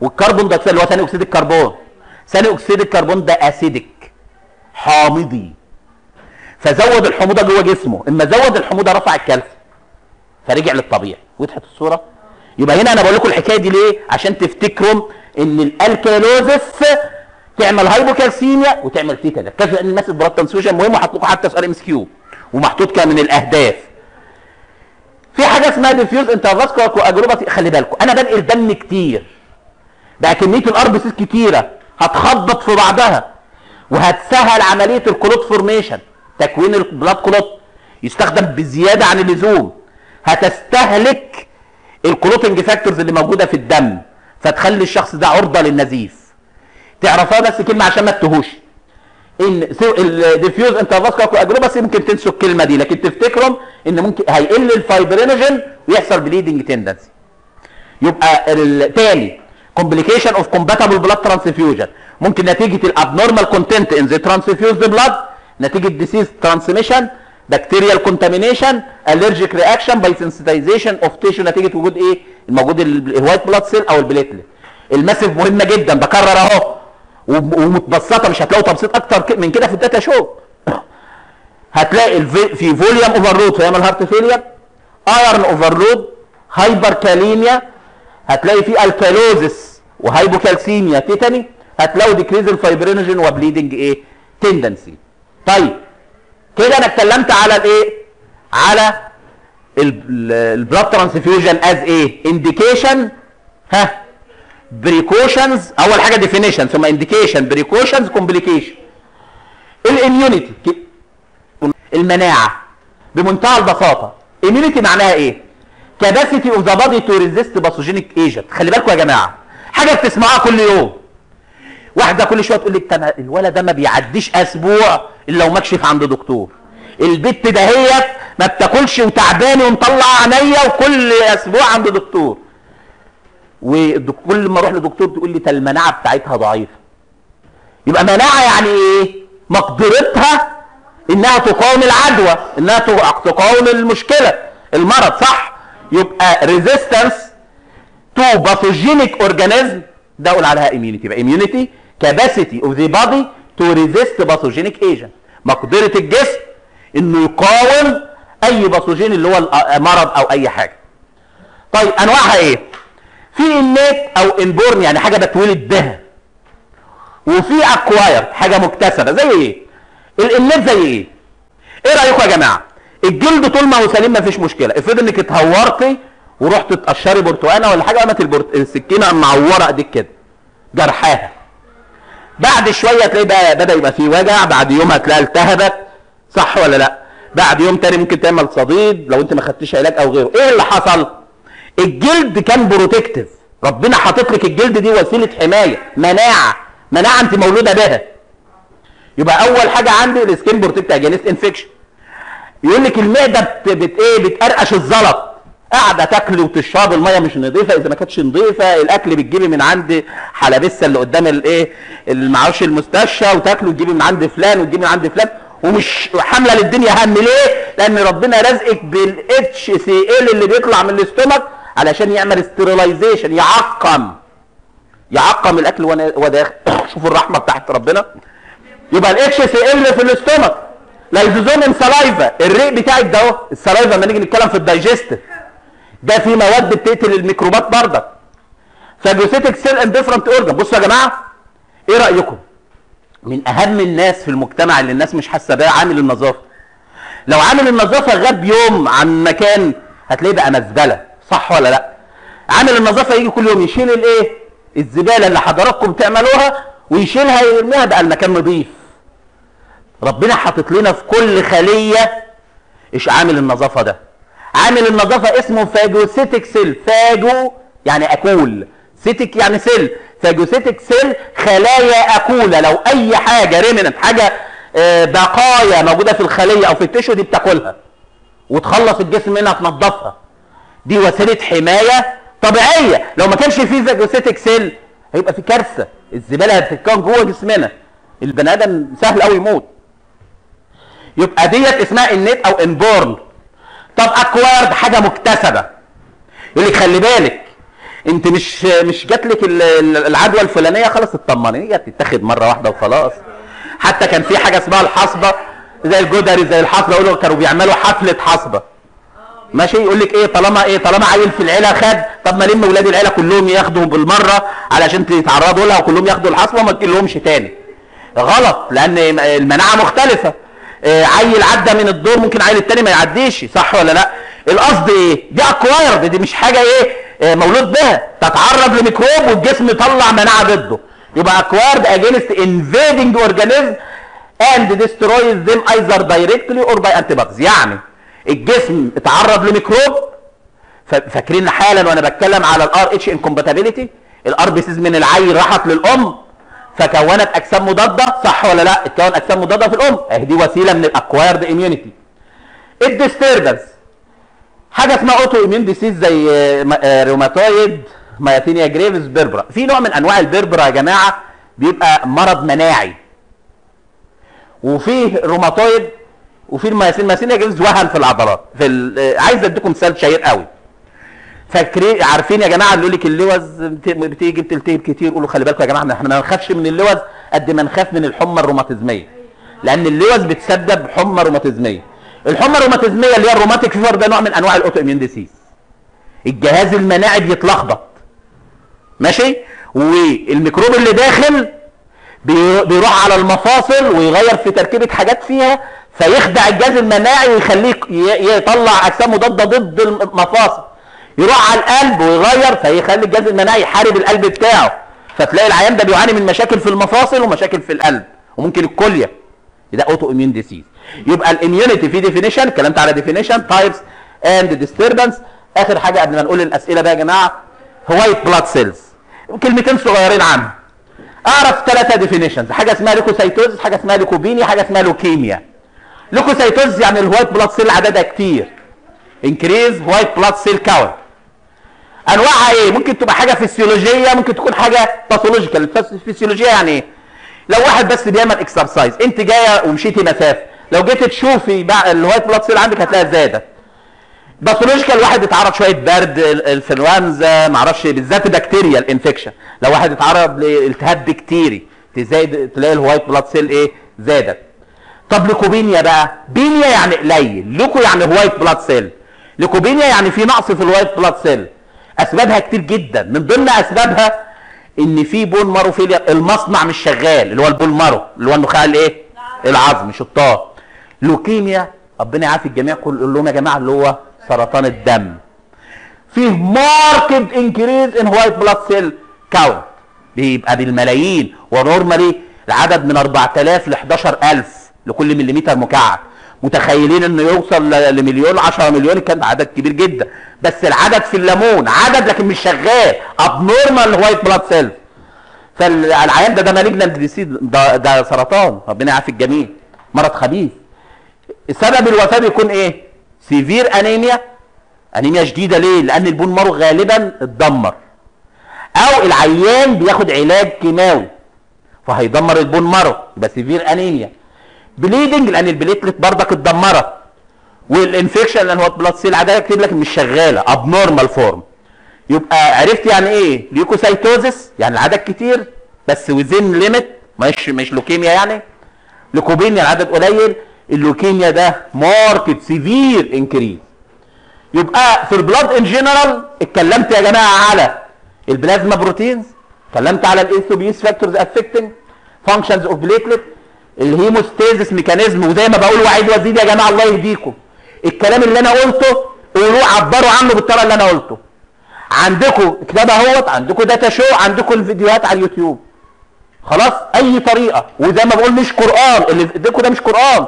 وال carbon dioxide اللي هو ثاني أكسيد الكربون. ثاني أكسيد الكربون ده acidic حامضي. فزود الحموضة جوه جسمه. إما زود الحموضة رفع الكالسيوم. فرجع للطبيعي. وضحت الصورة. يبقى هنا أنا بقول لكم الحكاية دي ليه؟ عشان تفتكروا إن ال alkalosis تعمل hypocalcemia وتعمل tetany كذا. إن ال massive blood transfusion مهم وحط لكم حتى سؤال MCQ ومحطوط كان من الأهداف. في حاجة اسمها diffuse intravascular coagulopathy خلي بالكم أنا بنقل دم كتير. بقى كمية ال RBCs كتيرة. هتخبط في بعضها. وهتسهل عملية ال clot formation تكوين ال blood clot يستخدم بزيادة عن اللزوم. هتستهلك ال clotting factors اللي موجودة في الدم. فتخلي الشخص ده عرضة للنزيف. تعرفها بس كلمة عشان ما تتهوش. إن ال diffuse intravascular coagulopathy ممكن تنسوا الكلمة دي لكن تفتكروا إن ممكن هيقل ال fibrinogen ويحصل bleeding tendency يبقى التالي complication of compatible blood transfusion. ممكن نتيجة ال abnormal content in the transfused blood نتيجة disease transmission bacterial contamination allergic reaction by sensitization of tissue نتيجة وجود إيه؟ الموجود ال white blood cell أو ال platelet ال massive مهمة جدا بكرر أهو. ومتبسطة مش هتلاقوا تبسيط أكتر من كده في ال data show. هتلاقي في volume overload فيعمل heart failure iron overload hyperkalemia هتلاقي فيه alkalosis و hypocalcemia tetany هتلاقوا decrease ال fibrinogen و bleeding إيه tendency طيب كده أنا اتكلمت على الإيه؟ على ال blood transfusion as إيه indication ها؟ precautions أول حاجة definition ثم indication precautions complication ال immunity المناعة بمنتهى البساطة. immunity معناها إيه؟ capacity of the body to resist pathogenic agent خلي بالكم يا جماعة. حاجة بتسمعوها كل يوم. واحدة كل شوية تقول لك "أنا الولد ده ما بيعديش أسبوع إلا ومكشف عند دكتور. البت دهيت ما بتاكلش وتعبانة ومطلع عينيا وكل أسبوع عند دكتور. وكل ما أروح لدكتور تقول لي ده المناعه بتاعتها ضعيفة. يبقى مناعة يعني إيه؟ مقدرتها إنها تقاوم العدوى إنها تقاوم المشكلة المرض صح؟ يبقى resistance to pathogenic organism ده أقول عليها immunity يبقى immunity capacity of the body to resist pathogenic agent مقدرة الجسم إنه يقاوم أي pathogen اللي هو المرض أو أي حاجة. طيب أنواعها إيه؟ في innate أو inborn يعني حاجة بتولد بها وفي acquired حاجة مكتسبة. زي إيه؟ ال innate زي إيه؟ إيه رأيكم يا جماعة؟ الجلد طول ما هو سليم مفيش مشكلة. افرض إنك اتهورتي ورحت تقشري برتقانة ولا حاجة قامت البرت... السكينة معورة إيديك كده جرحاها. بعد شوية تلاقي بقى بدأ يبقى فيه وجع بعد يوم هتلاقيها التهبت. صح ولا لأ؟ بعد يوم تاني ممكن تعمل صديد لو أنت ما خدتيش علاج أو غيره. إيه اللي حصل؟ الجلد كان protective ربنا حاطط لك الجلد دي وسيلة حماية مناعة مناعة انت مولودة بها يبقى أول حاجة عندي ال skin protect against infection يقول لك المعدة بت, بت إيه بتقرقش الزلط. قاعدة تاكل وتشرب المية مش نظيفة إذا ما كانتش نظيفة الأكل بتجيبي من عند حلبسة اللي قدام الايه المعاش المستشفى وتاكله وتجيبي من عند فلان وتجيبي من عند فلان. ومش حاملة للدنيا هم ليه؟ لأن ربنا رزقك بالاتش سي ال اللي بيطلع من ال stomach علشان يعمل sterilization يعقم. يعقم الأكل وهو داخل شوفوا الرحمة بتاعت ربنا. يبقى ال HCl في ال stomach. lysozyme in saliva الريق بتاعك ده أهو. ال saliva لما نيجي نتكلم في ال digestive ده في مواد بتقتل الميكروبات بردك phagocytic cell in different organ بصوا يا جماعة. إيه رأيكم؟ من أهم الناس في المجتمع اللي الناس مش حاسة بيها عامل النظافة. لو عامل النظافة غاب يوم عن مكان هتلاقيه بقى مزبلة. صح ولا لا؟ عامل النظافة يجي كل يوم يشيل الايه؟ الزبالة اللي حضراتكم تعملوها ويشيلها يرميها بقى المكان نظيف ربنا حاطط لنا في كل خلية إيه؟ عامل النظافة ده؟ عامل النظافة اسمه phagocytic cell. phago يعني أكول. cytic يعني cell. phagocytic cell خلايا أكولة. لو أي حاجة remnant حاجة آه، بقايا موجودة في الخلية أو في ال tissue دي بتاكلها وتخلص الجسم منها تنظفها. دي وسيلة حماية طبيعية. لو ما كانش فيه phagocytic cell هيبقى في كارثة. الزبالة هتتكون جوه جسمنا. البني آدم سهل قوي يموت. يبقى ديت اسمها النت أو إنبورن. طب أكوارد حاجة مكتسبة. يقول لك خلي بالك أنت مش مش جات لك ال- ال- العدوى الفلانية خلاص اطمني هي بتتاخد مرة واحدة وخلاص. حتى كان في حاجة اسمها الحصبة زي الجدري زي الحصبة يقولوا كانوا بيعملوا حفلة حصبة. ماشي يقول لك إيه طالما إيه طالما عيل في العيلة خد طب ما لم ولاد العيلة كلهم ياخدوا بالمرة علشان يتعرضوا لها وكلهم ياخدوا الحصبه وما تجيلهمش تاني. غلط لأن المناعة مختلفة. آه، عيل عدى من الدور ممكن عيل التاني ما يعديش صح ولا لأ؟ القصد إيه؟ دي acquired دي مش حاجة إيه آه، مولود بها. تتعرض لميكروب والجسم يطلع مناعة ضده. يبقى acquired against invading organism and destroys them either directly or by antibodies. يعني الجسم اتعرض لميكروب فاكرين حالا وأنا بتكلم على ال Rh incompatibility الار بي سيز من العيل راحت للأم فكونت أجسام مضادة صح ولا لا؟ اتكون أجسام مضادة في الأم. اهي دي وسيلة من الاكوايرد اميونيتي الديستربنس حاجة اسمها اوتو اميون ديسيز زي روماتويد مايثينيا جريفز بيربرا في نوع من أنواع البيربرا يا جماعة بيبقى مرض مناعي. وفيه روماتويد وفي المياسين المياسين جريفز وهن في العضلات في آه، عايز أديكم مثال شهير قوي. فاكرين عارفين يا جماعة اللي يقول لك اللوز بت- بتيجي بتلتهب كتير قولوا خلي بالكم يا جماعة إحنا ما نخافش من اللوز قد ما نخاف من الحمى الروماتيزمية. لأن اللوز بتسبب حمى روماتيزمية. الحمى الروماتيزمية اللي هي ال rheumatic fever ده نوع من أنواع ال autoimmune disease. الجهاز المناعي بيتلخبط. ماشي؟ والميكروب اللي داخل بي- بيروح على المفاصل ويغير في تركيبة حاجات فيها فيخدع الجهاز المناعي ويخليه يطلع اجسام مضاده ضد المفاصل. يروح على القلب ويغير فيخلي الجهاز المناعي يحارب القلب بتاعه. فتلاقي العيان ده بيعاني من مشاكل في المفاصل ومشاكل في القلب وممكن الكليه ده autoimmune disease يبقى ال immunity في definition اتكلمت على definition types and disturbance آخر حاجة قبل ما نقول الأسئلة بقى يا جماعة white blood cells كلمتين صغيرين عنها. أعرف ثلاثة definitions حاجة اسمها leukocytosis حاجة اسمها leukopenia حاجة اسمها لوكيميا leukocytosis يعني ال white blood cell عددها كتير. increase white blood cell count انواعها إيه؟ ممكن تبقى حاجة فسيولوجيه ممكن تكون حاجة pathological فسيولوجيه يعني إيه لو واحد بس بيعمل exercise انت جاية ومشيتي مسافة. لو جيت تشوفي ال white blood cell عندك هتلاقيها زادت pathological واحد اتعرض شوية برد ال- الانفلونزا معرفش بالذات بكتيريا ال infection لو واحد اتعرض لالتهاب بكتيري تزايد تلاقي ال white blood cell إيه؟ زادت طب leukopenia بقى؟ penia يعني قليل. leuko يعني white blood cell. leukopenia يعني في نقص في ال white blood cell. أسبابها كتير جدا. من ضمن أسبابها إن في bone marrow failure المصنع مش شغال اللي هو ال bone marrow اللي هو النخاع الإيه؟ العظم شطار لوكيميا ربنا يعافي الجميع كل لهم يا جماعة اللي هو سرطان الدم. فيه marked increase in white blood cell. count بيبقى بالملايين. و normally العدد من 4000 ل 11000 لكل مليمتر مكعب. متخيلين إنه يوصل لمليون 10 مليون؟ كان عدد كبير جدا. بس العدد في المليون عدد لكن مش شغال. abnormal white blood cells فالعيان ده ده malignant disease ده, ده سرطان. ربنا يعافي الجميع. مرض خبيث. سبب الوفاة بيكون إيه؟ severe anemia انيميا شديدة ليه؟ لأن ال bone marrow غالبا اتدمر. أو العيان بياخد علاج كيماوي فهيدمر ال bone marrow يبقى severe anemia bleeding لأن ال platelet برضك اتدمرت. وال infection لأن ال white blood cell عددها كتير لكن مش شغالة abnormal form يبقى عرفت يعني إيه؟ leukocytosis يعني العدد كتير بس within limit مش مش لوكيميا يعني. leukopenia العدد قليل اللوكيميا ده marked severe increase يبقى في ال blood in general اتكلمت يا جماعة على ال plasma proteins اتكلمت على ال erythropoiesis factors affecting functions of platelet ال hemostasis mechanism وزي ما بقول وعيد وزيد يا جماعة الله يهديكم. الكلام اللي أنا قلته قولوه عبروا عنه بالطريقة اللي أنا قلته. عندكم كتاب أهوت عندكم data show عندكم الفيديوهات على اليوتيوب. خلاص؟ أي طريقة. وزي ما بقول مش قرآن اللي في إيديكم ده مش قرآن.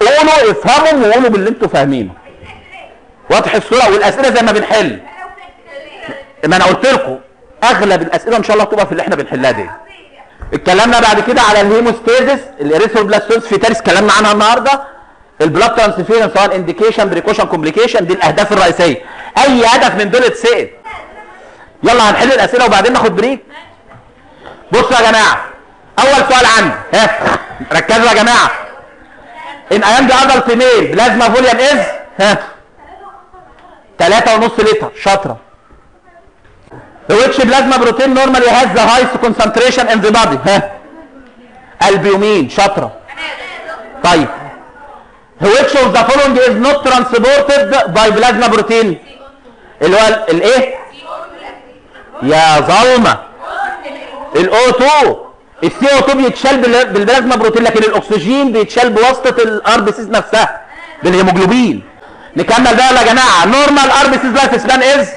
قولوا افهموا وقولوا باللي أنتوا فاهمينه. واضح الصورة؟ والأسئلة زي ما بنحل. ما أنا قلت لكم أغلب الأسئلة إن شاء الله تبقى في اللي إحنا بنحلها دي. اتكلمنا بعد كده على ال hemostasis ال erythroblastosis fetalis اتكلمنا عنها النهارده. ال blood transfusion سواء indication precaution complication دي الأهداف الرئيسية. أي هدف من دول اتسال يلا هنحل الأسئلة وبعدين ناخد break بصوا يا جماعة أول سؤال عندي. ها ركزوا يا جماعة. in a healthy adult male plasma volume is ها 3 ونص لتر شاطرة. Which plasma protein normally has the highest concentration in the body. ها البيومين شاطره طيب. Which of the following is not transported by plasma protein? اللي هو ال- الايه يا ظلمة. الاو 2 السي أو 2 بيتشال بال- بال plasma protein لكن الاكسجين بيتشال بواسطة ال RBCs نفسها بالهيموجلوبين نكمل بقى يا جماعة. normal RBCs life span is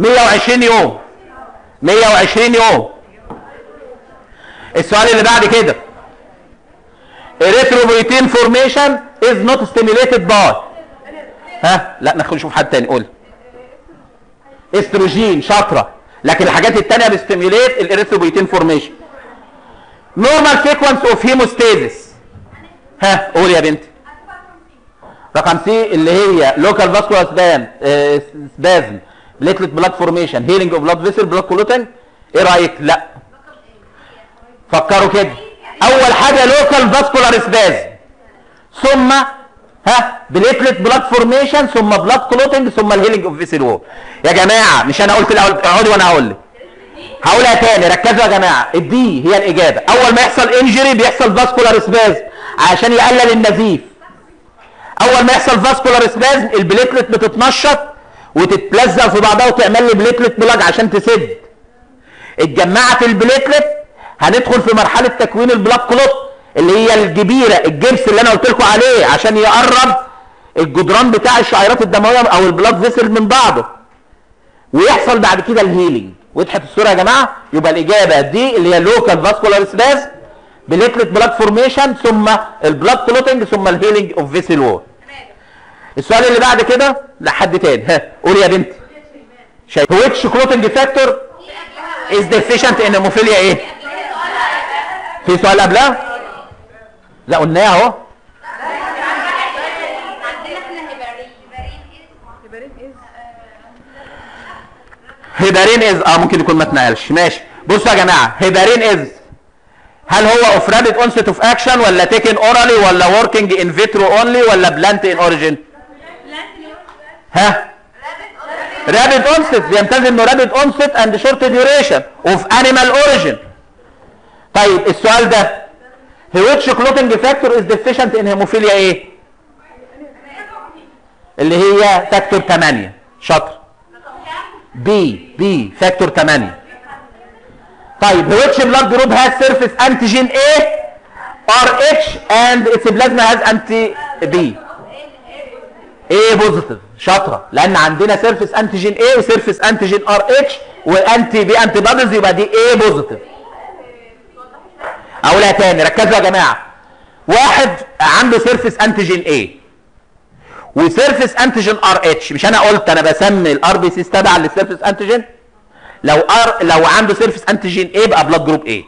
120 يوم. 120 يوم. السؤال اللي بعد كده. Erythropoietin formation is not stimulated by ها؟ لا ناخد نشوف حد تاني. قول. استروجين شاطره لكن الحاجات التانية بي stimulate ال erythropoietin formation normal sequence of hemostasis ها قول يا بنتي رقم C اللي هي local vascular spasm spasm platelet plug formation healing of blood vessel blood clotting إيه رايك لا فكروا كده اول حاجة local vascular spasm ثم ها platelet plug formation ثم blood clotting ثم ال healing of vessel wall يا جماعة مش أنا قلت الأول اقعدوا وأنا هقول لك هقولها تاني ركزوا يا جماعة ال D هي الاجابه اول ما يحصل injury بيحصل vascular spasm عشان يقلل النزيف اول ما يحصل vascular spasm ال platelet بتتنشط وتتلزق في بعضها وتعمل لي platelet plug عشان تسد. اتجمعت ال platelet هندخل في مرحلة تكوين ال blood clot اللي هي الجبيرة الجبس اللي أنا قلت لكم عليه عشان يقرب الجدران بتاع الشعيرات الدموية أو ال blood vessel من بعضه. ويحصل بعد كده ال healing وضحت الصورة يا جماعة؟ يبقى الإجابة D اللي هي local vascular spasm platelet plug formation ثم ال blood clotting ثم ال healing of vessel wall السؤال اللي بعد كده؟ لحد تاني. ها قول يا شايف. Which clotting factor is deficient in hemophilia إيه في سؤال قبلها؟ لا قلناها اهو. از heparin is آه ممكن يكون ما اتنقلش. ماشي. بصوا يا جماعة. heparin is هل هو of rapid onset of action ولا taken orally ولا working in vitro only ولا plant in origin ها? rapid onset بيمتاز انه rapid onset and short duration of animal origin طيب السؤال ده. Which clotting factor is deficient in hemophilia إيه اللي هي factor 8 شاطر. B B factor 8 طيب which blood group has surface antigen A RH and its plasma has anti B. A positive شاطره لأن عندنا surface antigen A و surface antigen RH و anti-B antibodies يبقى دي A positive أقولها تاني ركزوا يا جماعة. واحد عنده surface antigen A و surface antigen RH مش أنا قلت أنا بسمي ال RBC تبع لل surface antigen لو R لو عنده surface antigen A يبقى blood group A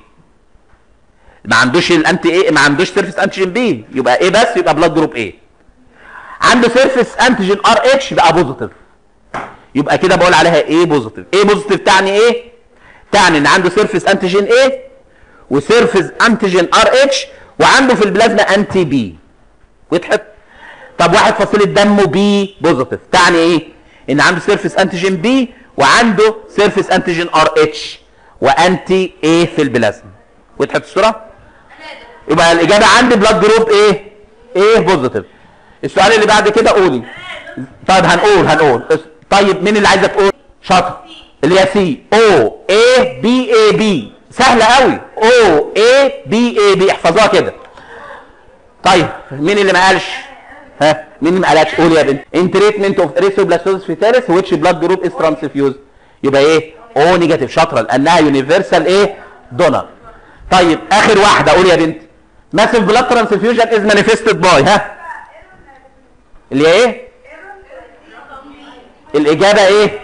ما عندوش ال anti-A ما عندوش surface antigen B يبقى A بس يبقى blood group A عنده surface antigen RH يبقى positive يبقى كده بقول عليها A positive A positive تعني إيه؟ تعني إن عنده surface antigen A و surface antigen RH وعنده في البلازما anti-B وضحت طب واحد فصيلة دمه B positive تعني إيه؟ إن عنده surface antigen B وعنده surface antigen RH و anti-A في البلازما. وضحت الصورة؟ يبقى الإجابة عندي blood group إيه A positive السؤال اللي بعد كده قولي. طيب هنقول هنقول. طيب مين اللي عايزه تقول؟ شاطر. اللي هي C O AB AB سهلة قوي. O AB AB احفظوها كده. طيب مين اللي ما قالش؟ ها مين اللي ما قالش قول يا بنت. in treatment of erythroblastosis fetalis which blood group is transfused يبقى إيه؟ O negative شاطرة لأنها universal إيه؟ donor طيب آخر واحدة. قول يا بنت. massive blood transfusion is manifested by ها؟ اللي هي إيه؟ الإجابة إيه؟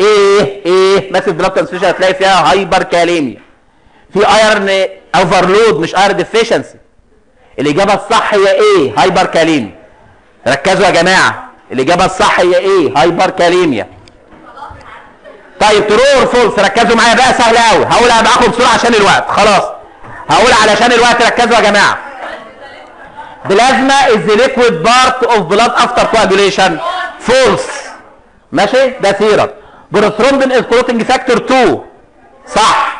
إيه إيه. massive blood transfusion هتلاقي فيها hyperkalemia في iron overload مش iron deficiency الإجابة الصح هي إيه؟ hyperkalemia ركزوا يا جماعة. الإجابة الصح هي إيه؟ hyperkalemia طيب true or false ركزوا معايا بقى سهله قوي هقول معاكم بسرعة عشان الوقت. خلاص. هقول علشان الوقت. ركزوا يا جماعة. plasma is liquid part of blood after coagulation false ماشي؟ ده serum prothrombin is clotting factor 2 صح.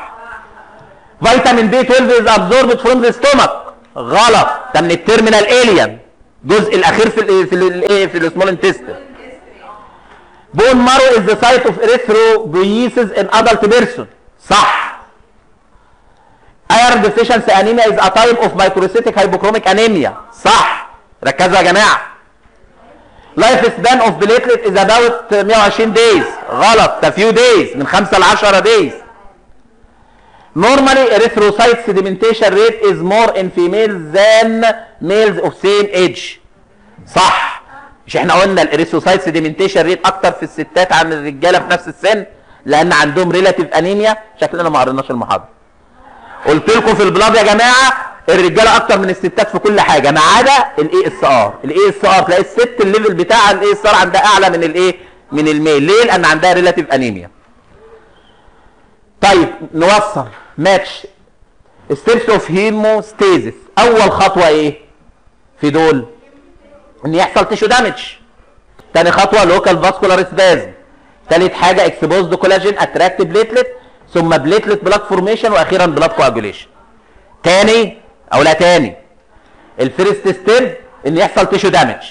vitamin B12 is absorbed from the stomach غلط. ده من ال terminal ileum الجزء الأخير في ال في ال في ال small intestine bone marrow is the site of erythropoiesis in adult person صح. iron deficiency anemia is a type of microcytic hypochromic anemia صح. ركزوا يا جماعة. life span of platelet is about 120 days غلط. ده few days من 5 ل 10 دايز Normally erythrocyte sedimentation rate is more in females than males of same age. صح. مش إحنا قلنا ال erythrocyte sedimentation rate أكتر في الستات عن الرجالة في نفس السن؟ لأن عندهم relative anemia شكلنا ما قريناش المحاضرة. قلت لكم في ال blood يا جماعة الرجالة أكتر من الستات في كل حاجة ما عدا ال ESR ال ESR تلاقي الست ال level بتاع ال ESR عندها أعلى من الايه من ال male ليه؟ لأن عندها relative anemia طيب نوصل. match steps of hemostasis أول خطوة إيه؟ في دول. إن يحصل tissue damage تاني خطوة local vascular spasm تالت حاجة exposed collagen attract platelet ثم platelet plug formation وأخيرا blood coagulation تاني أو لا تاني. ال first step إن يحصل tissue damage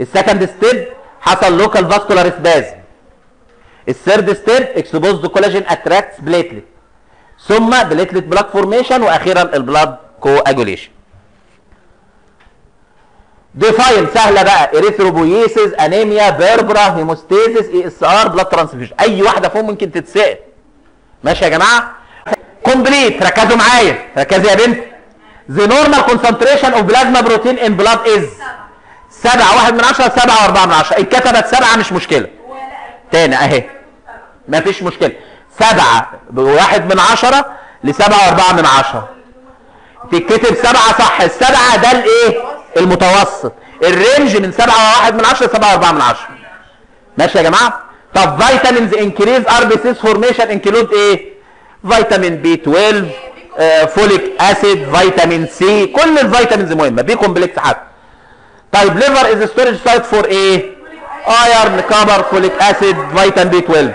ال second step حصل local vascular spasm ال third step exposed collagen attracts platelet ثم platelet plug formation وأخيرا ال blood coagulation define سهلة بقى. erythropoiesis anemia purpura hemostasis ESR blood transfusion أي واحدة فيهم ممكن تتسأل. ماشي يا جماعة؟ complete. ركزوا معايا. ركزي يا بنت. The normal concentration of plasma protein in blood is سبعة. واحد من عشرة سبعة وأربعة من عشرة. اتكتبت سبعة مش مشكلة. تاني أهي. مفيش مشكلة. سبعة. بواحد من عشرة لسبعة وأربعة من عشرة. تتكتب سبعة صح. السبعة ده الإيه؟ المتوسط. ال range من سبعة وواحد من عشرة لسبعة وأربعة من عشرة. ماشي يا جماعة؟ طب vitamins increase RBCs formation include إيه؟ vitamin B12 آه folic acid vitamin C كل ال vitamins مهمة B complex حتى. طيب liver is storage site for إيه؟ iron copper folic acid vitamin B12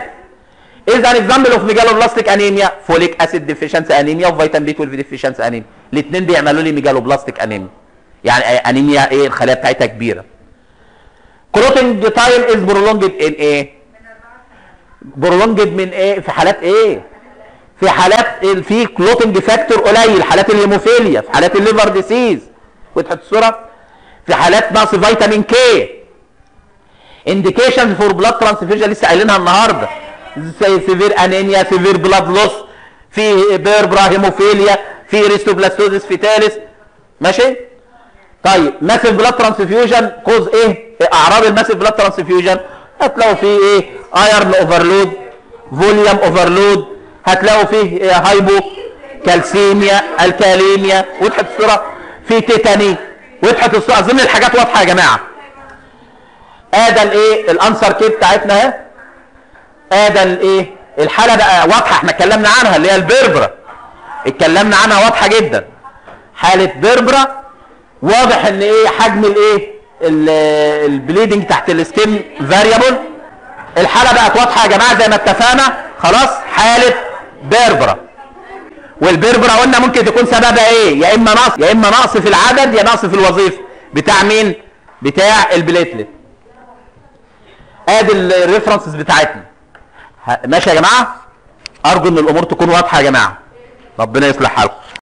is an example of megaloblastic anemia folic acid deficiency anemia و vitamin B12 deficiency anemia. الاثنين بيعملوا لي megaloblastic anemia. يعني انيميا إيه؟ الخلايا بتاعتها كبيرة. clotting time is prolonged in إيه؟ prolonged من إيه؟ في حالات إيه؟ في حالات في clotting factor قليل. حالات الهيموفيليا في حالات ال liver disease. وضحت الصورة. في حالات نقص vitamin K indications for blood transfusion لسه قايلينها النهارده. severe anemia severe blood loss في purpura hemophilia في erythroblastosis fetalis ماشي؟ طيب massive blood transfusion cause إيه؟ إعراض ال massive blood transfusion هتلاقوا فيه إيه؟ iron overload volume overload هتلاقوا فيه hypo calcemia alkalemia وضحت الصورة في tetany وضحت الصورة. أظن الحاجات واضحة يا جماعة. ادى الايه ال answer key بتاعتنا اهي ادى الايه الحالة بقى واضحة. إحنا اتكلمنا عنها اللي هي ال purpura. اتكلمنا عنها واضحة جدا. حالة purpura واضح إن إيه؟ حجم الإيه؟ ال- ال bleeding تحت ال skin variable الحالة بقت واضحة يا جماعة زي ما اتفقنا خلاص حالة بربره والبربره قلنا ممكن تكون سببها إيه؟ يا إما نقص يا إما نقص في العدد يا نقص في الوظيفة. بتاع مين؟ بتاع البليتلت ادي الريفرنسز بتاعتنا. ماشي يا جماعة؟ أرجو إن الأمور تكون واضحة يا جماعة. ربنا يصلح حالكم.